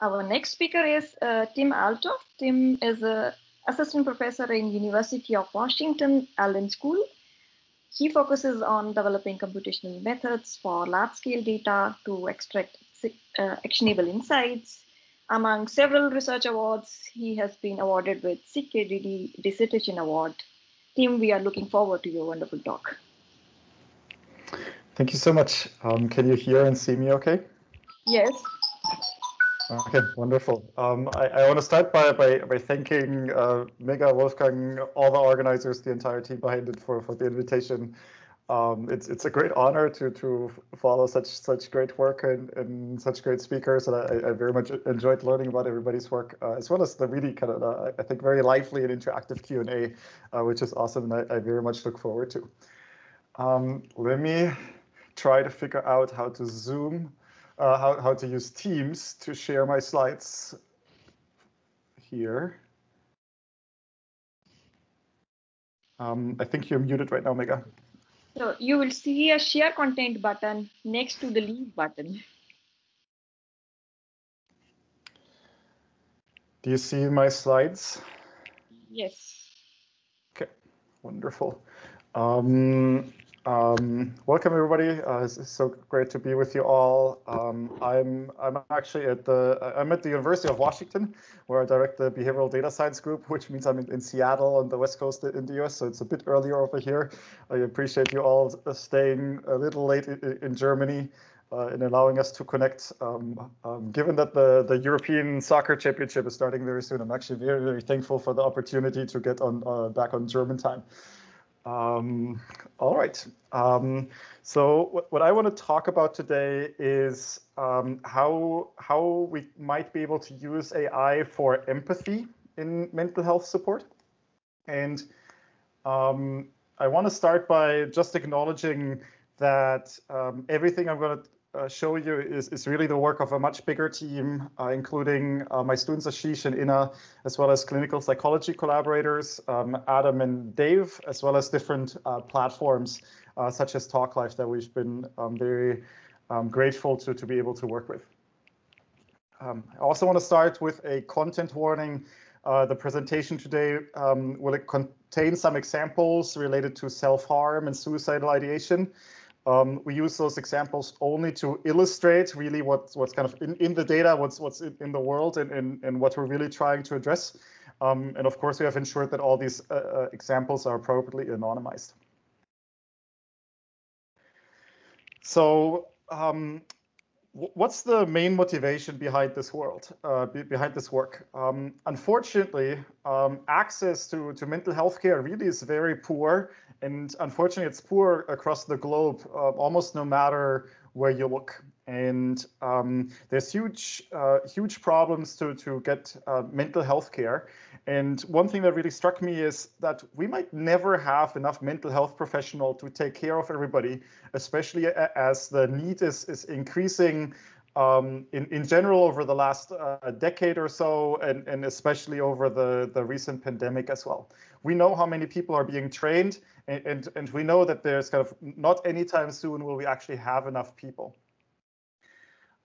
Our next speaker is uh, Tim Althoff. Tim is an assistant professor in University of Washington Allen School. He focuses on developing computational methods for large-scale data to extract uh, actionable insights. Among several research awards, he has been awarded with SIGKDD Dissertation Award. Tim, we are looking forward to your wonderful talk. Thank you so much. Um, can you hear and see me okay? Yes. Okay, wonderful. Um, I, I, want to start by, by, by thanking uh, Mega, Wolfgang, all the organizers, the entire team behind it for, for the invitation. Um, it's it's a great honor to to follow such such great work and, and such great speakers, and I, I very much enjoyed learning about everybody's work, uh, as well as the really kind of uh, I think very lively and interactive Q and A, uh, which is awesome, and I, I, very much look forward to. Um, let me try to figure out how to zoom, uh, how, how to use Teams to share my slides here. Um, I think you're muted right now, Mega. So you will see a share content button next to the leave button. Do you see my slides? Yes. Okay, wonderful. Um, um, welcome everybody. Uh, it's, so great to be with you all. Um, I'm I'm actually at the I'm at the University of Washington, where I direct the behavioral data science group, which means I'm in, in Seattle on the west coast in the US. So it's a bit earlier over here. I appreciate you all staying a little late in, in Germany. Uh, in allowing us to connect. Um, um, given that the, the European Soccer Championship is starting very soon, I'm actually very, very thankful for the opportunity to get on uh, back on German time. Um, all right. Um, so what, what I want to talk about today is um, how how we might be able to use AI for empathy in mental health support. And um, I want to start by just acknowledging that um, everything I'm going to uh, show you is, is really the work of a much bigger team, uh, including uh, my students Ashish and Ina, as well as clinical psychology collaborators, um, Adam and Dave, as well as different uh, platforms uh, such as TalkLife that we've been um, very um, grateful to, to be able to work with. Um, I also want to start with a content warning. Uh, the presentation today um, will contain some examples related to self-harm and suicidal ideation. Um, we use those examples only to illustrate really what's what's kind of in, in the data, what's what's in, in the world, and, and, and what we're really trying to address. Um, and of course, we have ensured that all these uh, uh, examples are appropriately anonymized. So um, what's the main motivation behind this world, uh, be, behind this work? Um, unfortunately, um, access to, to mental health care really is very poor. And unfortunately, it's poor across the globe, uh, almost no matter where you look. And um, there's huge, uh, huge problems to, to get uh, mental health care. And one thing that really struck me is that we might never have enough mental health professional to take care of everybody, especially as the need is, is increasing um, in, in general over the last uh, decade or so, and, and especially over the, the recent pandemic as well. We know how many people are being trained, and, and, and we know that there's kind of not anytime soon will we actually have enough people.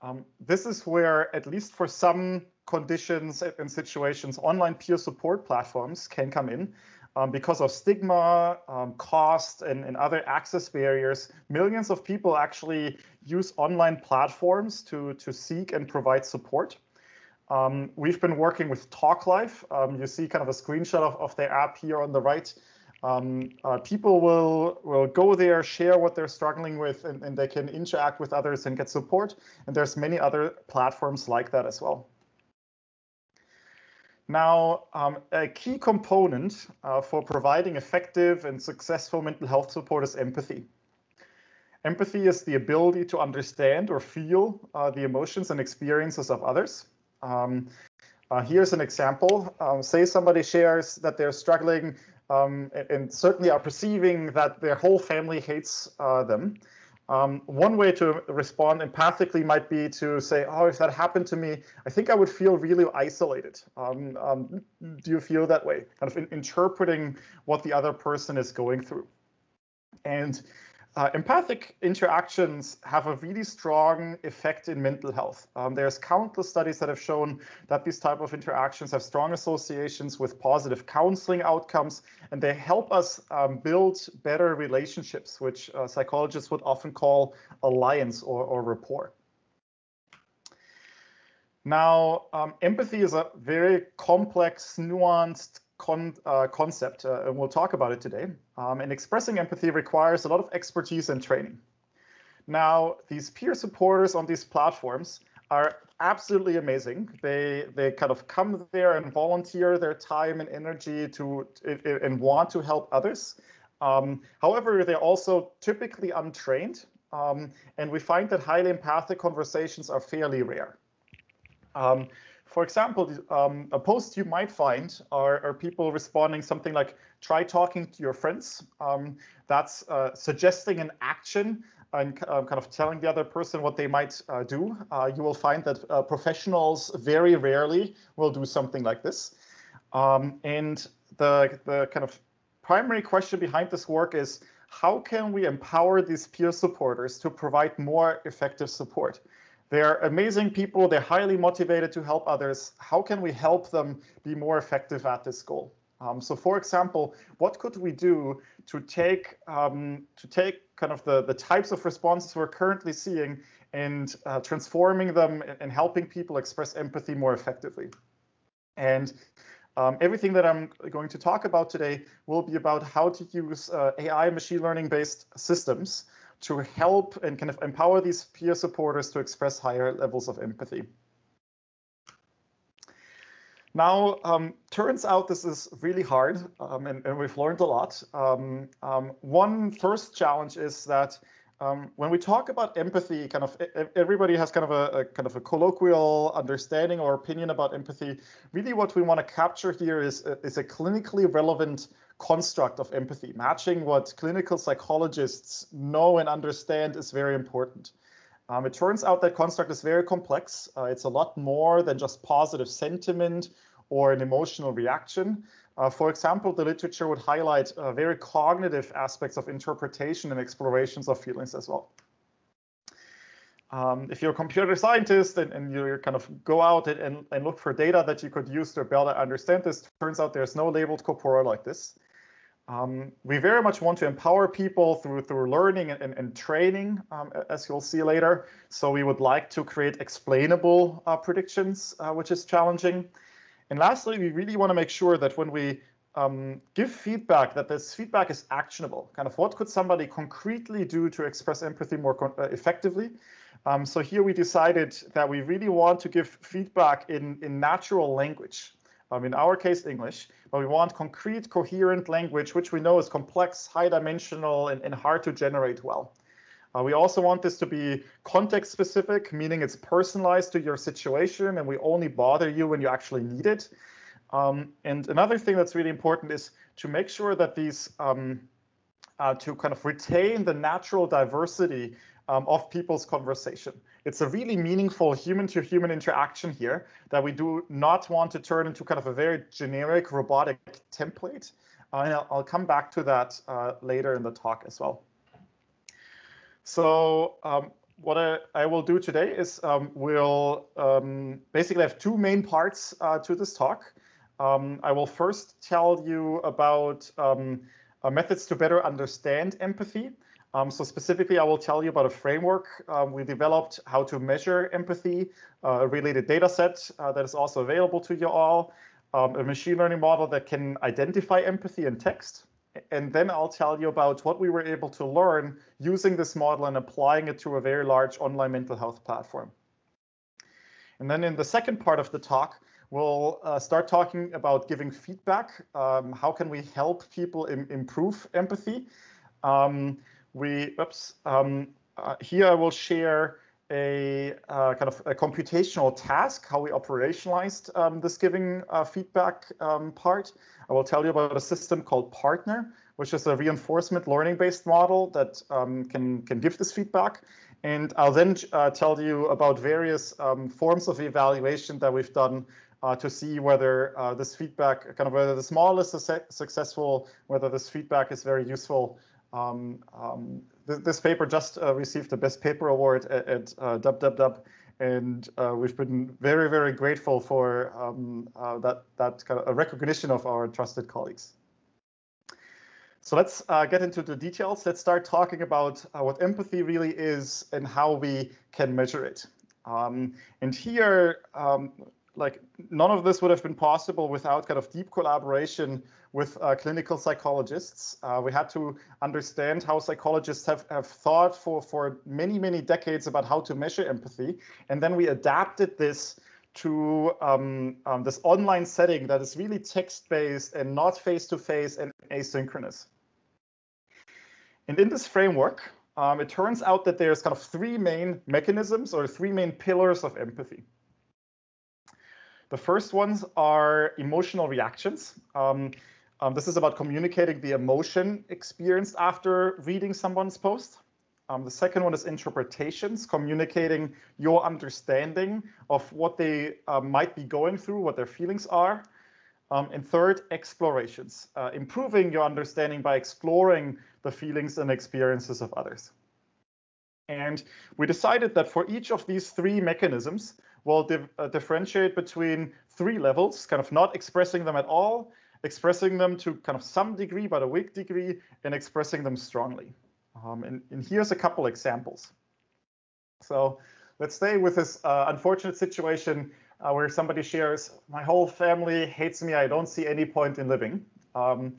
Um, this is where, at least for some conditions and situations, online peer support platforms can come in. Um, because of stigma, um, cost, and, and, other access barriers, millions of people actually use online platforms to, to seek and provide support. Um, we've been working with TalkLife. Um, you see kind of a screenshot of, of their app here on the right. Um, uh, people will will go there, share what they're struggling with, and, and they can interact with others and get support. And there's many other platforms like that as well. Now, um, a key component uh, for providing effective and successful mental health support is empathy. Empathy is the ability to understand or feel uh, the emotions and experiences of others. Um, uh, here's an example. Um, say somebody shares that they're struggling um, and, and, certainly are perceiving that their whole family hates uh, them. Um, one way to respond empathically might be to say, oh, if that happened to me, I think I would feel really isolated. Um, um, do you feel that way? Kind of in, interpreting what the other person is going through. And uh, empathic interactions have a really strong effect in mental health. Um, there's countless studies that have shown that these type of interactions have strong associations with positive counseling outcomes, and they help us um, build better relationships, which uh, psychologists would often call alliance or, or rapport. Now, um, empathy is a very complex, nuanced con uh, concept, uh, and we'll talk about it today. Um, and expressing empathy requires a lot of expertise and training. Now, these peer supporters on these platforms are absolutely amazing. They they kind of come there and volunteer their time and energy to and want to help others. Um, however, they're also typically untrained, um, and we find that highly empathic conversations are fairly rare. Um, for example, um, a post you might find are, are, people responding something like, try talking to your friends. Um, that's uh, suggesting an action and uh, kind of telling the other person what they might uh, do. Uh, you will find that uh, professionals very rarely will do something like this. Um, and the, the kind of primary question behind this work is, how can we empower these peer supporters to provide more effective support? They're amazing people. They're highly motivated to help others. How can we help them be more effective at this goal? Um, so, for example, what could we do to take um, to take kind of the the types of responses we're currently seeing and uh, transforming them and helping people express empathy more effectively? And um, everything that I'm going to talk about today will be about how to use uh, AI machine learning based systems to help and kind of empower these peer supporters to express higher levels of empathy. Now, um, turns out this is really hard, um, and, and, we've learned a lot. Um, um one first challenge is that um, when we talk about empathy, kind of everybody has kind of a, a, kind of a colloquial understanding or opinion about empathy. Really, what we want to capture here is is a clinically relevant construct of empathy. Matching what clinical psychologists know and understand is very important. Um, it turns out that construct is very complex. Uh, it's a lot more than just positive sentiment or an emotional reaction. Uh, for example, the literature would highlight uh, very cognitive aspects of interpretation and explorations of feelings as well. Um, if you're a computer scientist and, and you kind of go out and, and, look for data that you could use to better understand this, turns out there's no labeled corpora like this. Um, we very much want to empower people through through learning and, and training, um, as you'll see later. So we would like to create explainable uh, predictions, uh, which is challenging. And lastly, we really want to make sure that when we um, give feedback, that this feedback is actionable. Kind of what could somebody concretely do to express empathy more uh, effectively? Um, so here we decided that we really want to give feedback in, in natural language um, in our case English, but we want concrete, coherent language, which we know is complex, high dimensional, and, and hard to generate well. Uh, we also want this to be context specific, meaning it's personalized to your situation and we only bother you when you actually need it. Um, and another thing that's really important is to make sure that these, um, uh, to kind of retain the natural diversity um, of people's conversation. It's a really meaningful human to human interaction here that we do not want to turn into kind of a very generic robotic template. Uh, and I'll, I'll, come back to that uh, later in the talk as well. So um, what I, I, will do today is um, we'll um, basically have two main parts uh, to this talk. Um, I will first tell you about um, uh, methods to better understand empathy. Um, so specifically, I will tell you about a framework um, we developed how to measure empathy, uh, a related data set uh, that is also available to you all, um, a machine learning model that can identify empathy in text. And then I'll tell you about what we were able to learn using this model and applying it to a very large online mental health platform. And then in the second part of the talk, we'll uh, start talking about giving feedback. Um, how can we help people Im improve empathy? Um, we, oops, um, uh, here I will share a uh, kind of a computational task, how we operationalized um, this giving uh, feedback um, part. I will tell you about a system called Partner, which is a reinforcement learning based model that um, can, can give this feedback. And I'll then uh, tell you about various um, forms of evaluation that we've done uh, to see whether uh, this feedback, kind of whether the model is su successful, whether this feedback is very useful um, um, th this paper just uh, received the best paper award at, at uh, Dub Dub Dub, and uh, we've been very very grateful for um, uh, that that kind of recognition of our trusted colleagues. So let's uh, get into the details. Let's start talking about uh, what empathy really is and how we can measure it. Um, and here, um, like none of this would have been possible without kind of deep collaboration with uh, clinical psychologists. Uh, we had to understand how psychologists have, have thought for, for many, many decades about how to measure empathy. And then we adapted this to um, um, this online setting that is really text-based and not face-to-face -face and asynchronous. And in this framework, um, it turns out that there's kind of three main mechanisms or three main pillars of empathy. The first ones are emotional reactions. Um, um, this is about communicating the emotion experienced after reading someone's post. Um, the second one is interpretations, communicating your understanding of what they uh, might be going through, what their feelings are. Um, and third, explorations, uh, improving your understanding by exploring the feelings and experiences of others. And we decided that for each of these three mechanisms, we'll uh, differentiate between three levels, kind of not expressing them at all, expressing them to kind of some degree, but a weak degree, and expressing them strongly. Um, and, and, here's a couple examples. So let's stay with this uh, unfortunate situation uh, where somebody shares, my whole family hates me, I don't see any point in living. Um,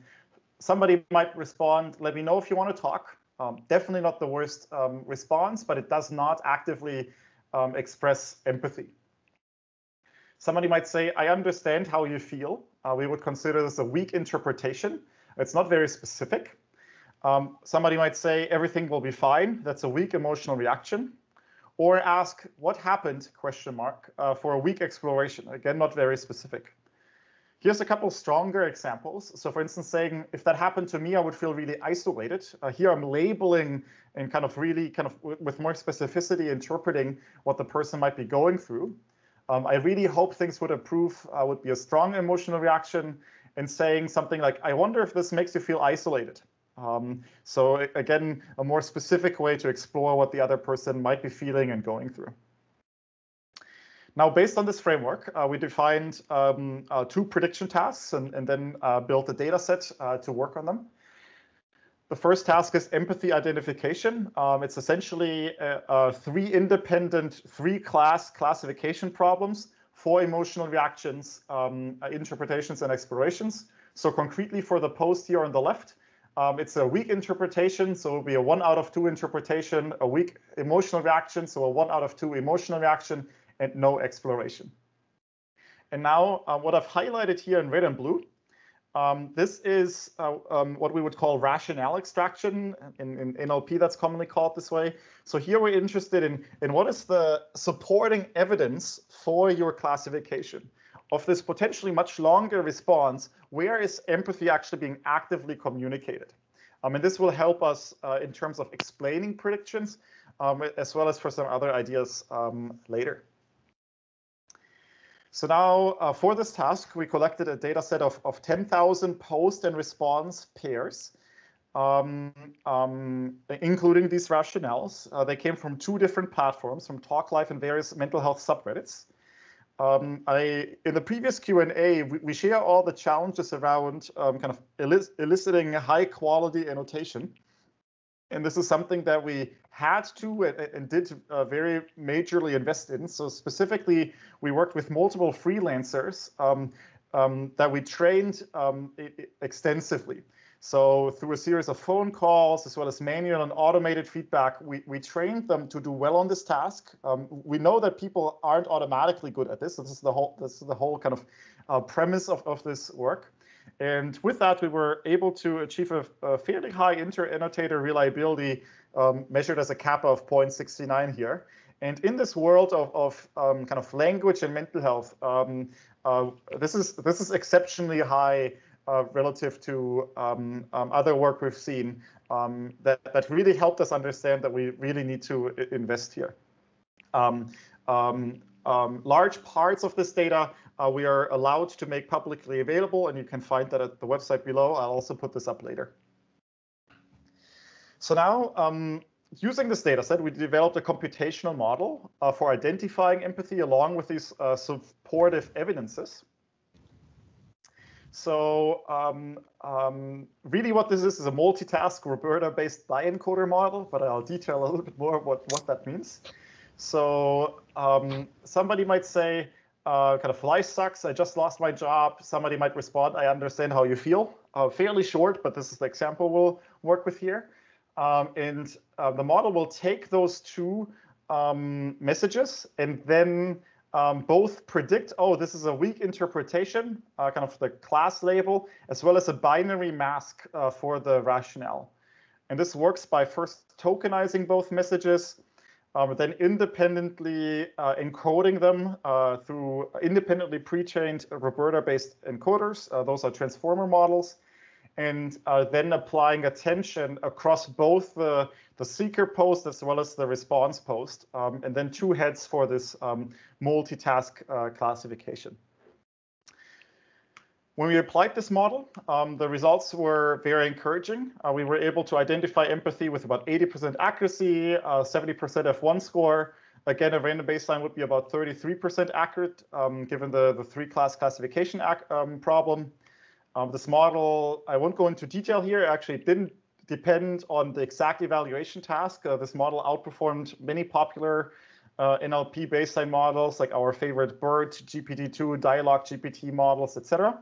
somebody might respond, let me know if you want to talk. Um, definitely not the worst um, response, but it does not actively um, express empathy. Somebody might say, I understand how you feel. Uh, we would consider this a weak interpretation. It's not very specific. Um, somebody might say, everything will be fine. That's a weak emotional reaction. Or ask, what happened, question mark, uh, for a weak exploration. Again, not very specific. Here's a couple stronger examples. So for instance, saying if that happened to me, I would feel really isolated. Uh, here I'm labeling and kind of really kind of with more specificity interpreting what the person might be going through. Um, I really hope things would improve, uh, would be a strong emotional reaction and saying something like, I wonder if this makes you feel isolated. Um, so again, a more specific way to explore what the other person might be feeling and going through. Now, based on this framework, uh, we defined um, uh, two prediction tasks and, and then uh, built a data set uh, to work on them. The first task is empathy identification. Um, it's essentially uh, uh, three independent, three-class classification problems for emotional reactions, um, interpretations, and explorations. So concretely for the post here on the left, um, it's a weak interpretation, so it'll be a one out of two interpretation, a weak emotional reaction, so a one out of two emotional reaction, and no exploration. And now uh, what I've highlighted here in red and blue, um, this is uh, um, what we would call rationale extraction. In, in, NLP, that's commonly called this way. So here we're interested in, in what is the supporting evidence for your classification of this potentially much longer response. Where is empathy actually being actively communicated? Um, and this will help us uh, in terms of explaining predictions, um, as well as for some other ideas um, later. So now uh, for this task, we collected a data set of, of 10,000 post and response pairs, um, um, including these rationales. Uh, they came from two different platforms, from TalkLife and various mental health subreddits. Um, I, in the previous Q&A, we, we, share all the challenges around um, kind of elic eliciting high quality annotation. And this is something that we had to and, did uh, very majorly invest in. So specifically, we worked with multiple freelancers um, um, that we trained um, extensively. So through a series of phone calls, as well as manual and automated feedback, we, we trained them to do well on this task. Um, we know that people aren't automatically good at this. So this is the whole this is the whole kind of uh, premise of, of this work. And with that, we were able to achieve a, a fairly high inter-annotator reliability um, measured as a kappa of 0.69 here. And in this world of, of um, kind of language and mental health, um, uh, this is this is exceptionally high uh, relative to um, um, other work we've seen um, that that really helped us understand that we really need to invest here. large parts of this data uh, we are allowed to make publicly available, and you can find that at the website below. I'll also put this up later. So now, um, using this data set, we developed a computational model uh, for identifying empathy along with these uh, supportive evidences. So um, um, really what this is is a multitask RoBERTa-based bi-encoder model, but I'll detail a little bit more what, what that means. So um, somebody might say, uh, kind of life sucks, I just lost my job. Somebody might respond, I understand how you feel. Uh, fairly short, but this is the example we'll work with here. Um, and uh, the model will take those two um, messages and then um, both predict, oh, this is a weak interpretation, uh, kind of the class label, as well as a binary mask uh, for the rationale. And this works by first tokenizing both messages, um, then independently uh, encoding them uh, through independently pre-trained RoBERTa-based encoders. Uh, those are transformer models and uh, then applying attention across both the, the seeker post as well as the response post, um, and then two heads for this um, multitask uh, classification. When we applied this model, um, the results were very encouraging. Uh, we were able to identify empathy with about 80% accuracy, 70% uh, F1 score. Again, a random baseline would be about 33% accurate, um, given the, the three class classification um, problem. Um, this model, I won't go into detail here, actually it didn't depend on the exact evaluation task. Uh, this model outperformed many popular uh, NLP baseline models like our favorite BERT, GPT-2, DialoGPT models, etc.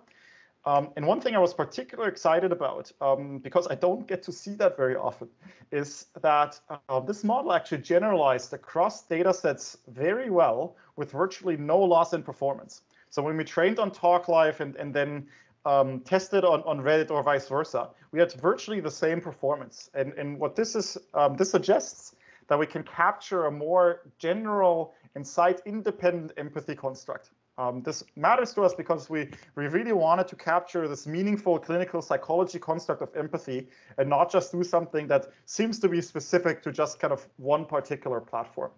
Um, and one thing I was particularly excited about, um, because I don't get to see that very often, is that uh, this model actually generalized across data sets very well with virtually no loss in performance. So when we trained on TalkLife and, and then um, tested on, on Reddit or vice versa, we had virtually the same performance. And, and what this is, um, this suggests that we can capture a more general and site-independent empathy construct. Um, this matters to us because we, we really wanted to capture this meaningful clinical psychology construct of empathy and not just do something that seems to be specific to just kind of one particular platform.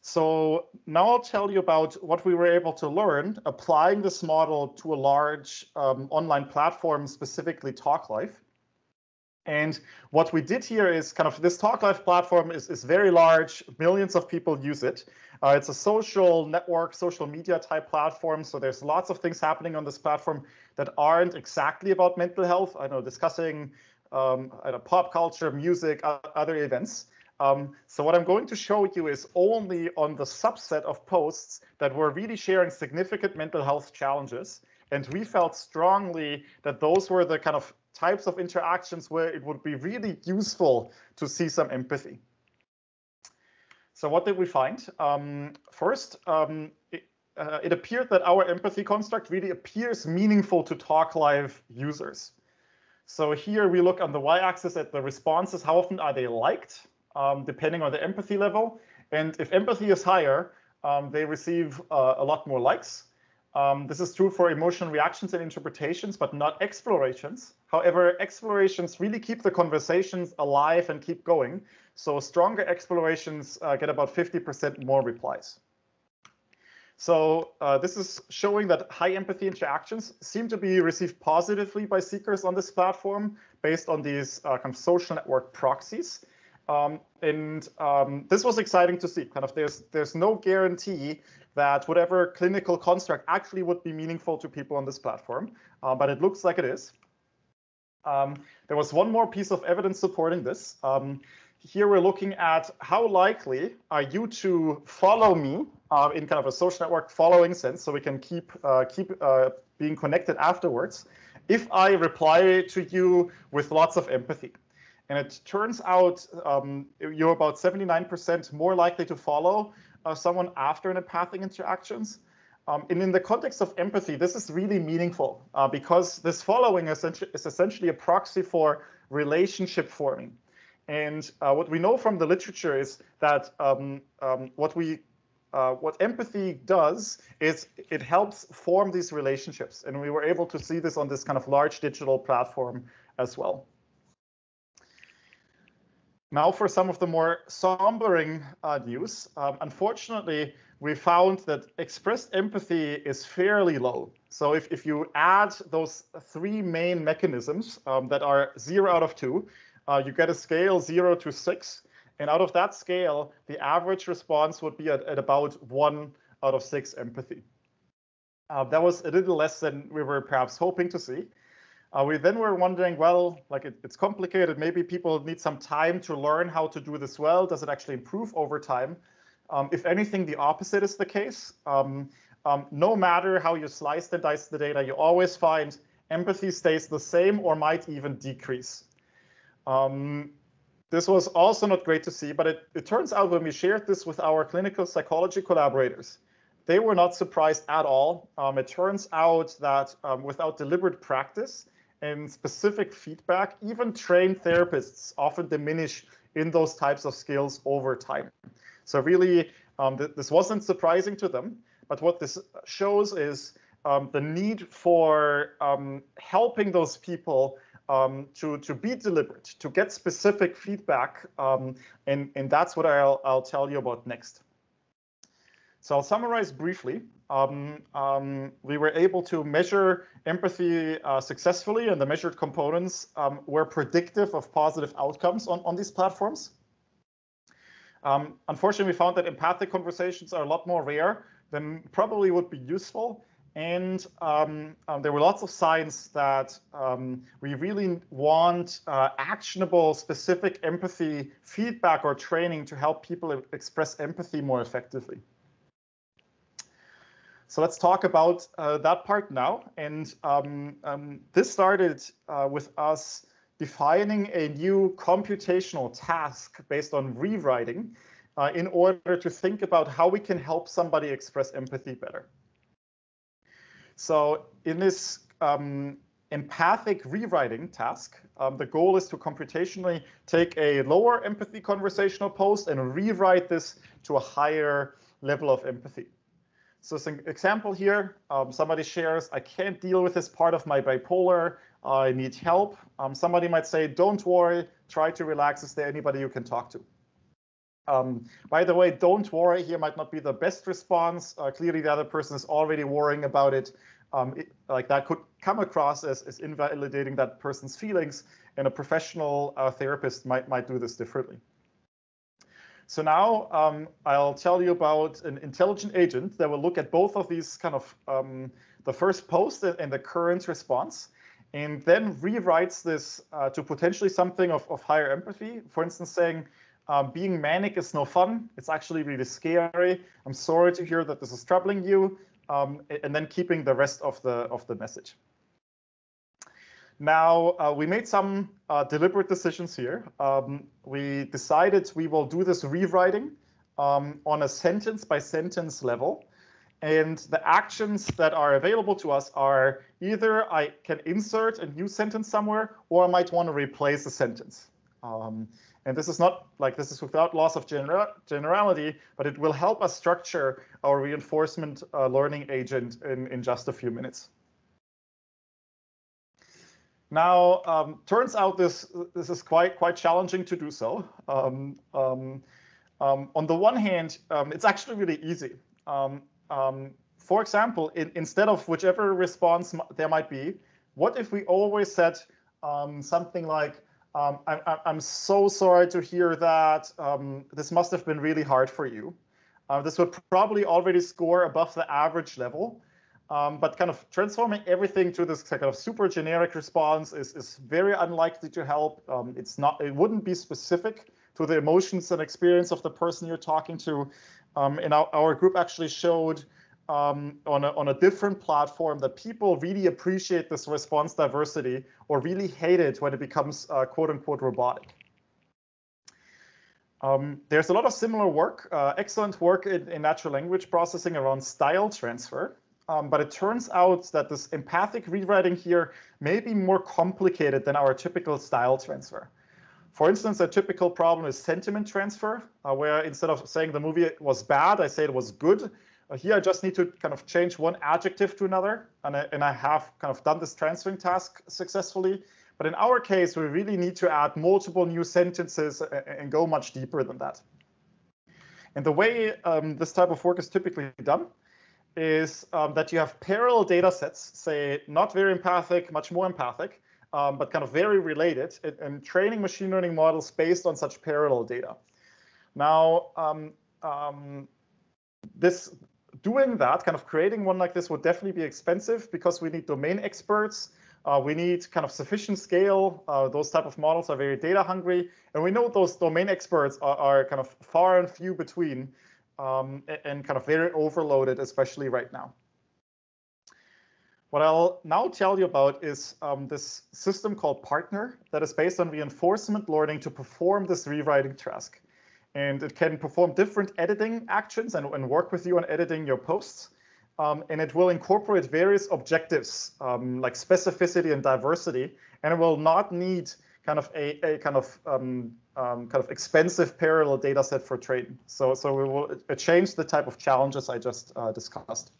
So now I'll tell you about what we were able to learn applying this model to a large um, online platform, specifically TalkLife. And what we did here is kind of this TalkLife platform is, is very large, millions of people use it. Uh, it's a social network, social media type platform. So there's lots of things happening on this platform that aren't exactly about mental health. I know discussing um, know, pop culture, music, other events. Um, so what I'm going to show you is only on the subset of posts that were really sharing significant mental health challenges. And we felt strongly that those were the kind of types of interactions where it would be really useful to see some empathy. So what did we find? Um, first, um, it, uh, it appeared that our empathy construct really appears meaningful to TalkLife users. So here we look on the y-axis at the responses. How often are they liked? um, depending on the empathy level. And if empathy is higher, um, they receive uh, a lot more likes. Um, this is true for emotional reactions and interpretations, but not explorations. However, explorations really keep the conversations alive and keep going. So stronger explorations uh, get about 50% more replies. So uh, this is showing that high empathy interactions seem to be received positively by seekers on this platform based on these uh, kind of social network proxies. Um, and um, this was exciting to see. Kind of, there's there's no guarantee that whatever clinical construct actually would be meaningful to people on this platform, uh, but it looks like it is. Um, there was one more piece of evidence supporting this. Here we're looking at how likely are you to follow me uh, in kind of a social network following sense, so we can keep uh, keep uh, being connected afterwards. If I reply to you with lots of empathy. And it turns out um, you're about 79% more likely to follow uh, someone after an empathic interactions. Um, and in the context of empathy, this is really meaningful uh, because this following is essentially a proxy for relationship forming. And uh, what we know from the literature is that um, um, what we uh, what empathy does is it helps form these relationships. And we were able to see this on this kind of large digital platform as well. Now for some of the more sombering uh, news. Um, unfortunately, we found that expressed empathy is fairly low. So if, if you add those three main mechanisms um, that are zero out of two, uh, you get a scale zero to six. And out of that scale, the average response would be at, at about one out of six empathy. Uh, that was a little less than we were perhaps hoping to see. Uh, we then were wondering, well, like it, it's complicated. Maybe people need some time to learn how to do this well. Does it actually improve over time? Um, if anything, the opposite is the case. Um, um, no matter how you slice and dice the data, you always find empathy stays the same or might even decrease. Um, this was also not great to see, but it, it turns out when we shared this with our clinical psychology collaborators, they were not surprised at all. Um, it turns out that um, without deliberate practice and specific feedback, even trained therapists often diminish in those types of skills over time. So really, um, th this wasn't surprising to them. But what this shows is um, the need for um, helping those people um, to, to be deliberate, to get specific feedback. Um, and, and that's what I'll, I'll tell you about next. So I'll summarize briefly. Um, um, we were able to measure empathy uh, successfully, and the measured components um, were predictive of positive outcomes on, on these platforms. Um, unfortunately, we found that empathic conversations are a lot more rare than probably would be useful. And um, um, there were lots of signs that um, we really want uh, actionable, specific empathy feedback or training to help people express empathy more effectively. So let's talk about uh, that part now. And um, um, this started uh, with us defining a new computational task based on rewriting uh, in order to think about how we can help somebody express empathy better. So in this um, empathic rewriting task, um, the goal is to computationally take a lower empathy conversational post and rewrite this to a higher level of empathy. So as an example here, um, somebody shares, I can't deal with this part of my bipolar, I need help. Um, somebody might say, don't worry, try to relax, is there anybody you can talk to? Um, by the way, don't worry here might not be the best response. Uh, clearly, the other person is already worrying about it. Um, it like that could come across as, as, invalidating that person's feelings, and a professional uh, therapist might, might do this differently. So now um, I'll tell you about an intelligent agent that will look at both of these kind of um, the first post and the current response, and then rewrites this uh, to potentially something of, of higher empathy. For instance, saying, um, being manic is no fun. It's actually really scary. I'm sorry to hear that this is troubling you. Um, and then keeping the rest of the of the message. Now, uh, we made some uh, deliberate decisions here. Um, we decided we will do this rewriting um, on a sentence by sentence level. And the actions that are available to us are either I can insert a new sentence somewhere, or I might want to replace a sentence. Um, and this is not like this is without loss of genera generality, but it will help us structure our reinforcement uh, learning agent in, in just a few minutes. Now, um, turns out this this is quite quite challenging to do so. Um, um, um on the one hand, um, it's actually really easy. For example, in, instead of whichever response there might be, what if we always said something like, um, I, am so sorry to hear that. Um, this must have been really hard for you. Uh, this would probably already score above the average level, um, but kind of transforming everything to this kind of super generic response is, is very unlikely to help. Um, it's not. It wouldn't be specific to the emotions and experience of the person you're talking to. Um, and our, our group actually showed um, on, a, on a different platform that people really appreciate this response diversity or really hate it when it becomes uh, quote unquote robotic. Um, there's a lot of similar work, uh, excellent work in, in, natural language processing around style transfer. Um, but it turns out that this empathic rewriting here may be more complicated than our typical style transfer. For instance, a typical problem is sentiment transfer, uh, where instead of saying the movie was bad, I say it was good. Uh, here I just need to kind of change one adjective to another, and I, and I have kind of done this transferring task successfully. But in our case, we really need to add multiple new sentences and go much deeper than that. And the way um, this type of work is typically done is um, that you have parallel data sets, say not very empathic, much more empathic, um, but kind of very related, and training machine learning models based on such parallel data. Now, um, um, this doing that, kind of creating one like this would definitely be expensive because we need domain experts. Uh, we need kind of sufficient scale. Uh, those type of models are very data hungry. And we know those domain experts are, are kind of far and few between um, and kind of very overloaded, especially right now. What I'll now tell you about is um, this system called Partner that is based on reinforcement learning to perform this rewriting task. And it can perform different editing actions and, and work with you on editing your posts. Um, and it will incorporate various objectives um, like specificity and diversity, and it will not need kind of a, a kind of um, um, kind of expensive parallel data set for training. So so we will change the type of challenges I just uh, discussed.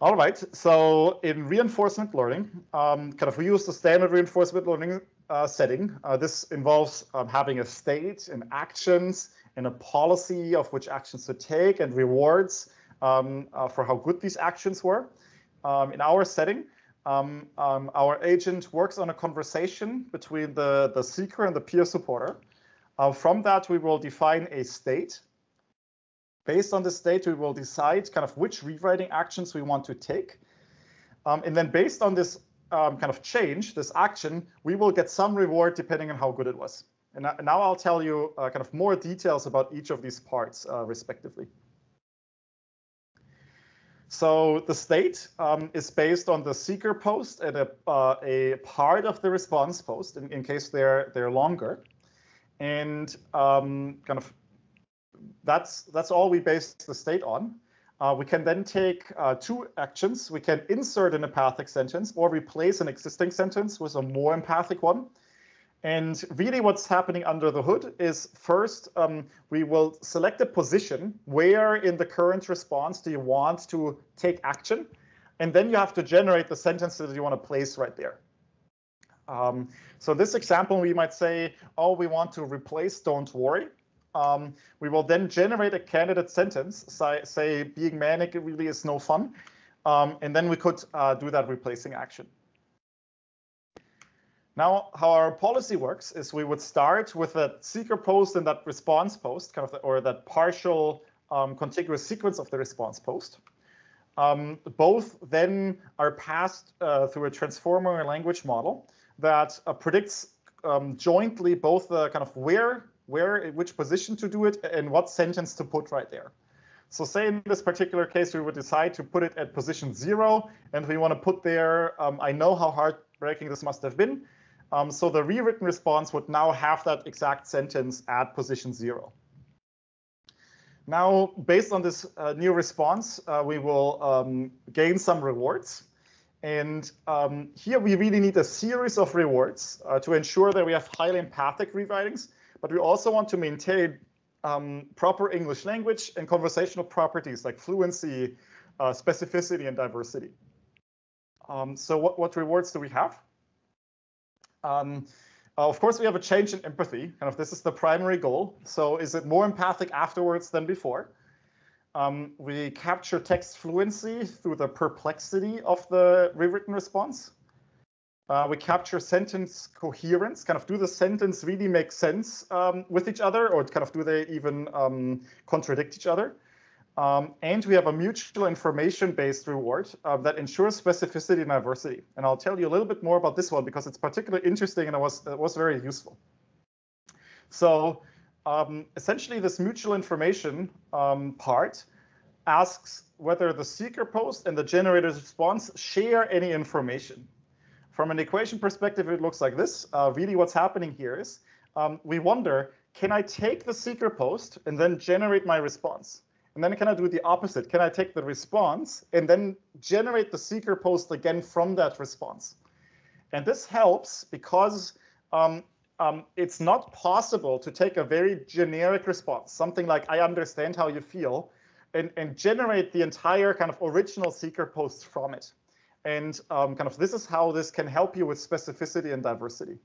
All right, so in reinforcement learning, um, kind of we use the standard reinforcement learning uh, setting. Uh, this involves um, having a state and actions and a policy of which actions to take and rewards um, uh, for how good these actions were. Um, in our setting, um, um, our agent works on a conversation between the, the seeker and the peer supporter. Uh, from that, we will define a state. Based on the state, we will decide kind of which rewriting actions we want to take. Um, and then based on this um, kind of change, this action, we will get some reward depending on how good it was. And now I'll tell you uh, kind of more details about each of these parts uh, respectively. So the state um, is based on the seeker post and a, uh, a part of the response post in, in case they're they're longer. And um, kind of that's that's all we base the state on. Uh, we can then take uh, two actions. We can insert an empathic sentence or replace an existing sentence with a more empathic one. And really what's happening under the hood is first, um, we will select a position. Where in the current response do you want to take action? And then you have to generate the sentence that you want to place right there. Um, so this example, we might say, oh, we want to replace don't worry. Um, we will then generate a candidate sentence, say, say being manic really is no fun. Um, and then we could uh, do that replacing action. Now, how our policy works is we would start with that seeker post and that response post, kind of, the, or that partial um, contiguous sequence of the response post. Um, both then are passed uh, through a transformer language model that uh, predicts um, jointly both the kind of where, where, which position to do it and what sentence to put right there. So say in this particular case, we would decide to put it at position zero, and we want to put there, um, I know how heartbreaking this must have been, um, so the rewritten response would now have that exact sentence at position zero. Now, based on this uh, new response, uh, we will um, gain some rewards. And um, here we really need a series of rewards uh, to ensure that we have highly empathic rewritings, but we also want to maintain um, proper English language and conversational properties like fluency, uh, specificity, and diversity. Um, so what, what rewards do we have? Um, uh, of course, we have a change in empathy. Kind of this is the primary goal. So is it more empathic afterwards than before? Um, we capture text fluency through the perplexity of the rewritten response. Uh, we capture sentence coherence. Kind of do the sentence really make sense um, with each other, or kind of do they even um, contradict each other? Um, and we have a mutual information-based reward uh, that ensures specificity and diversity. And I'll tell you a little bit more about this one because it's particularly interesting and it was, it was very useful. So um, essentially this mutual information um, part asks whether the seeker post and the generator's response share any information. From an equation perspective, it looks like this. Uh, really what's happening here is um, we wonder, can I take the seeker post and then generate my response? And then can I do the opposite? Can I take the response and then generate the seeker post again from that response? And this helps because um, um, it's not possible to take a very generic response, something like I understand how you feel, and, and generate the entire kind of original seeker post from it. And um, kind of this is how this can help you with specificity and diversity.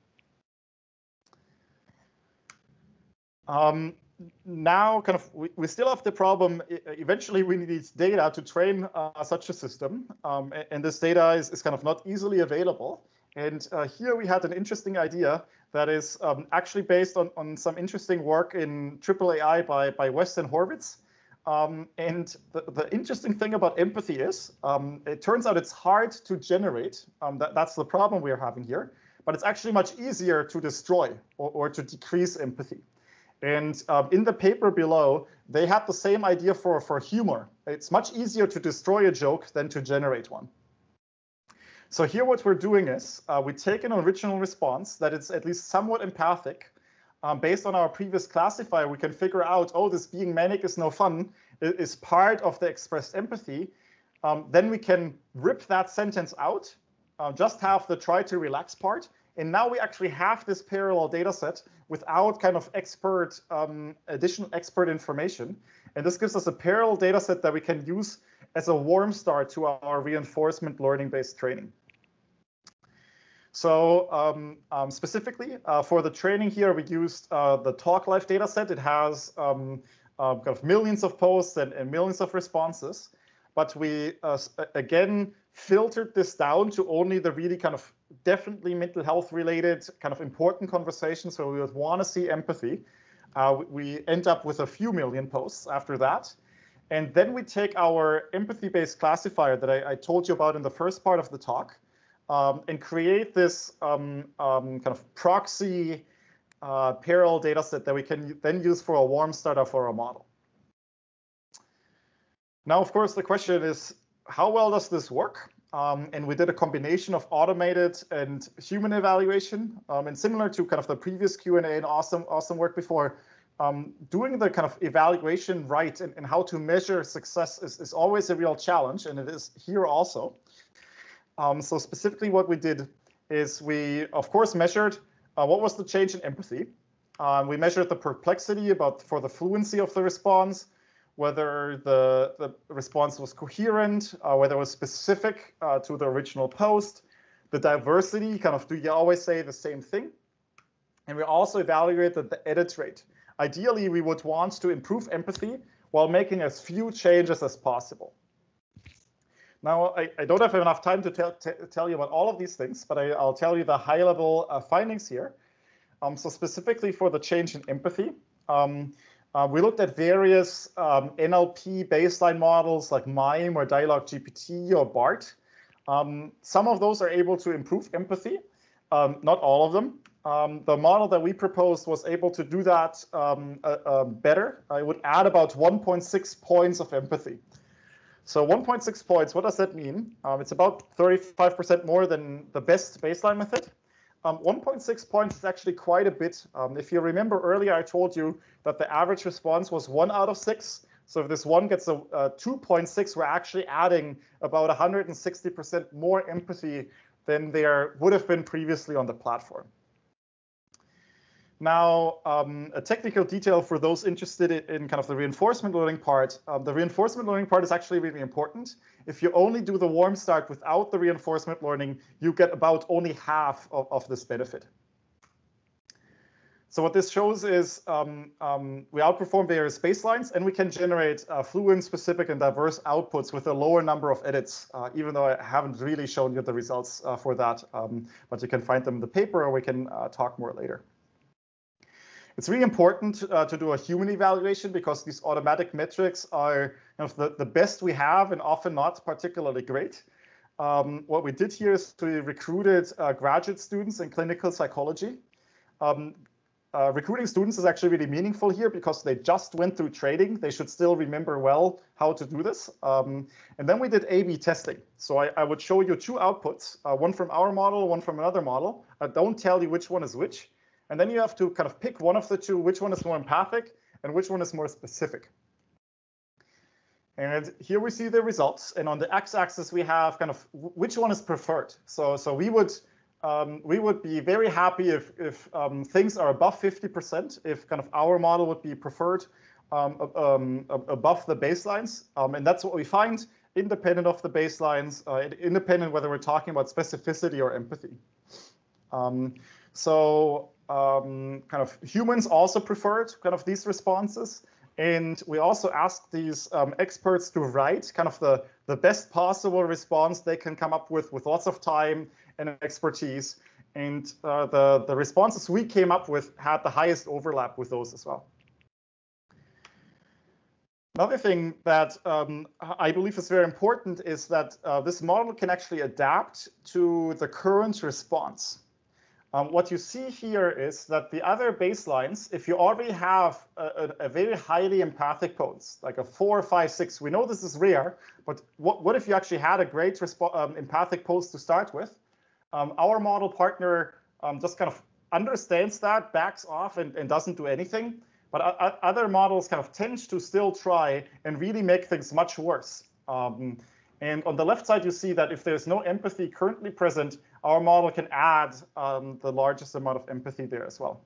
Um, now, kind of, we, we still have the problem. Eventually, we need data to train uh, such a system, um, and this data is, is kind of not easily available. And uh, here we had an interesting idea that is um, actually based on, on some interesting work in AAAI by, by West and Horvitz. Um, and the, the interesting thing about empathy is um, it turns out it's hard to generate. Um, that, that's the problem we're having here. But it's actually much easier to destroy or, or to decrease empathy. And um, in the paper below, they had the same idea for, for humor. It's much easier to destroy a joke than to generate one. So here what we're doing is uh, we take an original response that is at least somewhat empathic. Um, based on our previous classifier, we can figure out, oh, this being manic is no fun is part of the expressed empathy. Um, then we can rip that sentence out, uh, just have the try to relax part. And now we actually have this parallel data set without kind of expert, um, additional expert information. And this gives us a parallel data set that we can use as a warm start to our reinforcement learning based training. So um, um, specifically uh, for the training here, we used uh, the TalkLife dataset. It has um, uh, kind of millions of posts and, and, millions of responses. But we, uh, again, filtered this down to only the really kind of definitely mental health related kind of important conversations where we would want to see empathy. Uh, we end up with a few million posts after that. And then we take our empathy-based classifier that I, I told you about in the first part of the talk, um, and create this um, um, kind of proxy uh, parallel data set that we can then use for a warm starter for our model. Now, of course, the question is, how well does this work? Um, and we did a combination of automated and human evaluation. Um, and similar to kind of the previous Q&A and awesome, awesome work before, um, doing the kind of evaluation right and, and how to measure success is, is always a real challenge, and it is here also. Um, so specifically what we did is we, of course, measured uh, what was the change in empathy. Um, we measured the perplexity about for the fluency of the response, whether the, the response was coherent, uh, whether it was specific uh, to the original post, the diversity, kind of do you always say the same thing? And we also evaluated the edit rate. Ideally, we would want to improve empathy while making as few changes as possible. Now, I, I, don't have enough time to tell, tell you about all of these things, but I, will tell you the high level uh, findings here. Um, so specifically for the change in empathy, um, uh, we looked at various um, NLP baseline models like MIME or DialoGPT or BART. Um, some of those are able to improve empathy, um, not all of them. Um, the model that we proposed was able to do that uh, uh, better. it would add about 1.6 points of empathy. So 1.6 points, what does that mean? Um, it's about 35% more than the best baseline method. Um, 1.6 points is actually quite a bit. Um, if you remember earlier, I told you that the average response was one out of six. So if this one gets a, a 2.6, we're actually adding about 160% more empathy than there would have been previously on the platform. Now, um, a technical detail for those interested in kind of the reinforcement learning part, um, the reinforcement learning part is actually really important. If you only do the warm start without the reinforcement learning, you get about only half of, of this benefit. So what this shows is um, um, we outperform various baselines and we can generate uh, fluent, specific, and diverse outputs with a lower number of edits, uh, even though I haven't really shown you the results uh, for that. Um, but you can find them in the paper or we can uh, talk more later. It's really important uh, to do a human evaluation because these automatic metrics are the, the best we have and often not particularly great. Um, what we did here is we recruited uh, graduate students in clinical psychology. Um, uh, recruiting students is actually really meaningful here because they just went through training. They should still remember well how to do this. Um, and then we did A-B testing. So I, I, would show you two outputs, uh, one from our model, one from another model. I don't tell you which one is which. And then you have to kind of pick one of the two, which one is more empathic and which one is more specific. And here we see the results. And on the x-axis, we have kind of which one is preferred. So, so we would um, we would be very happy if, if um, things are above 50%, if kind of our model would be preferred um, um above the baselines. Um, and that's what we find. independent of the baselines, uh, independent whether we're talking about specificity or empathy. Um, so um, kind of humans also preferred kind of these responses. And we also asked these um, experts to write kind of the, the best possible response they can come up with with lots of time and expertise. And uh, the, the responses we came up with had the highest overlap with those as well. Another thing that um, I believe is very important is that uh, this model can actually adapt to the current response. Um, what you see here is that the other baselines, if you already have a, a, a very highly empathic pose, like a four, five, six, we know this is rare, but what, what if you actually had a great um, empathic pose to start with? Um, our model partner um, just kind of understands that, backs off, and, and doesn't do anything. But other models kind of tend to still try and really make things much worse. Um, and on the left side, you see that if there's no empathy currently present, our model can add um, the largest amount of empathy there as well.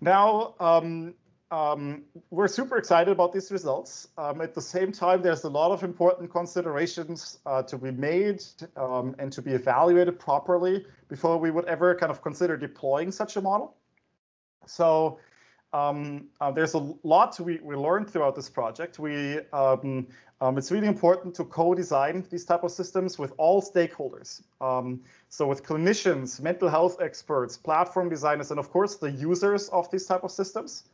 Now, um, um, we're super excited about these results. Um, at the same time, there's a lot of important considerations uh, to be made um, and to be evaluated properly before we would ever kind of consider deploying such a model. So um, uh, there's a lot we, we learned throughout this project. We um, um, it's really important to co-design these type of systems with all stakeholders. Um, so with clinicians, mental health experts, platform designers, and of course the users of these type of systems.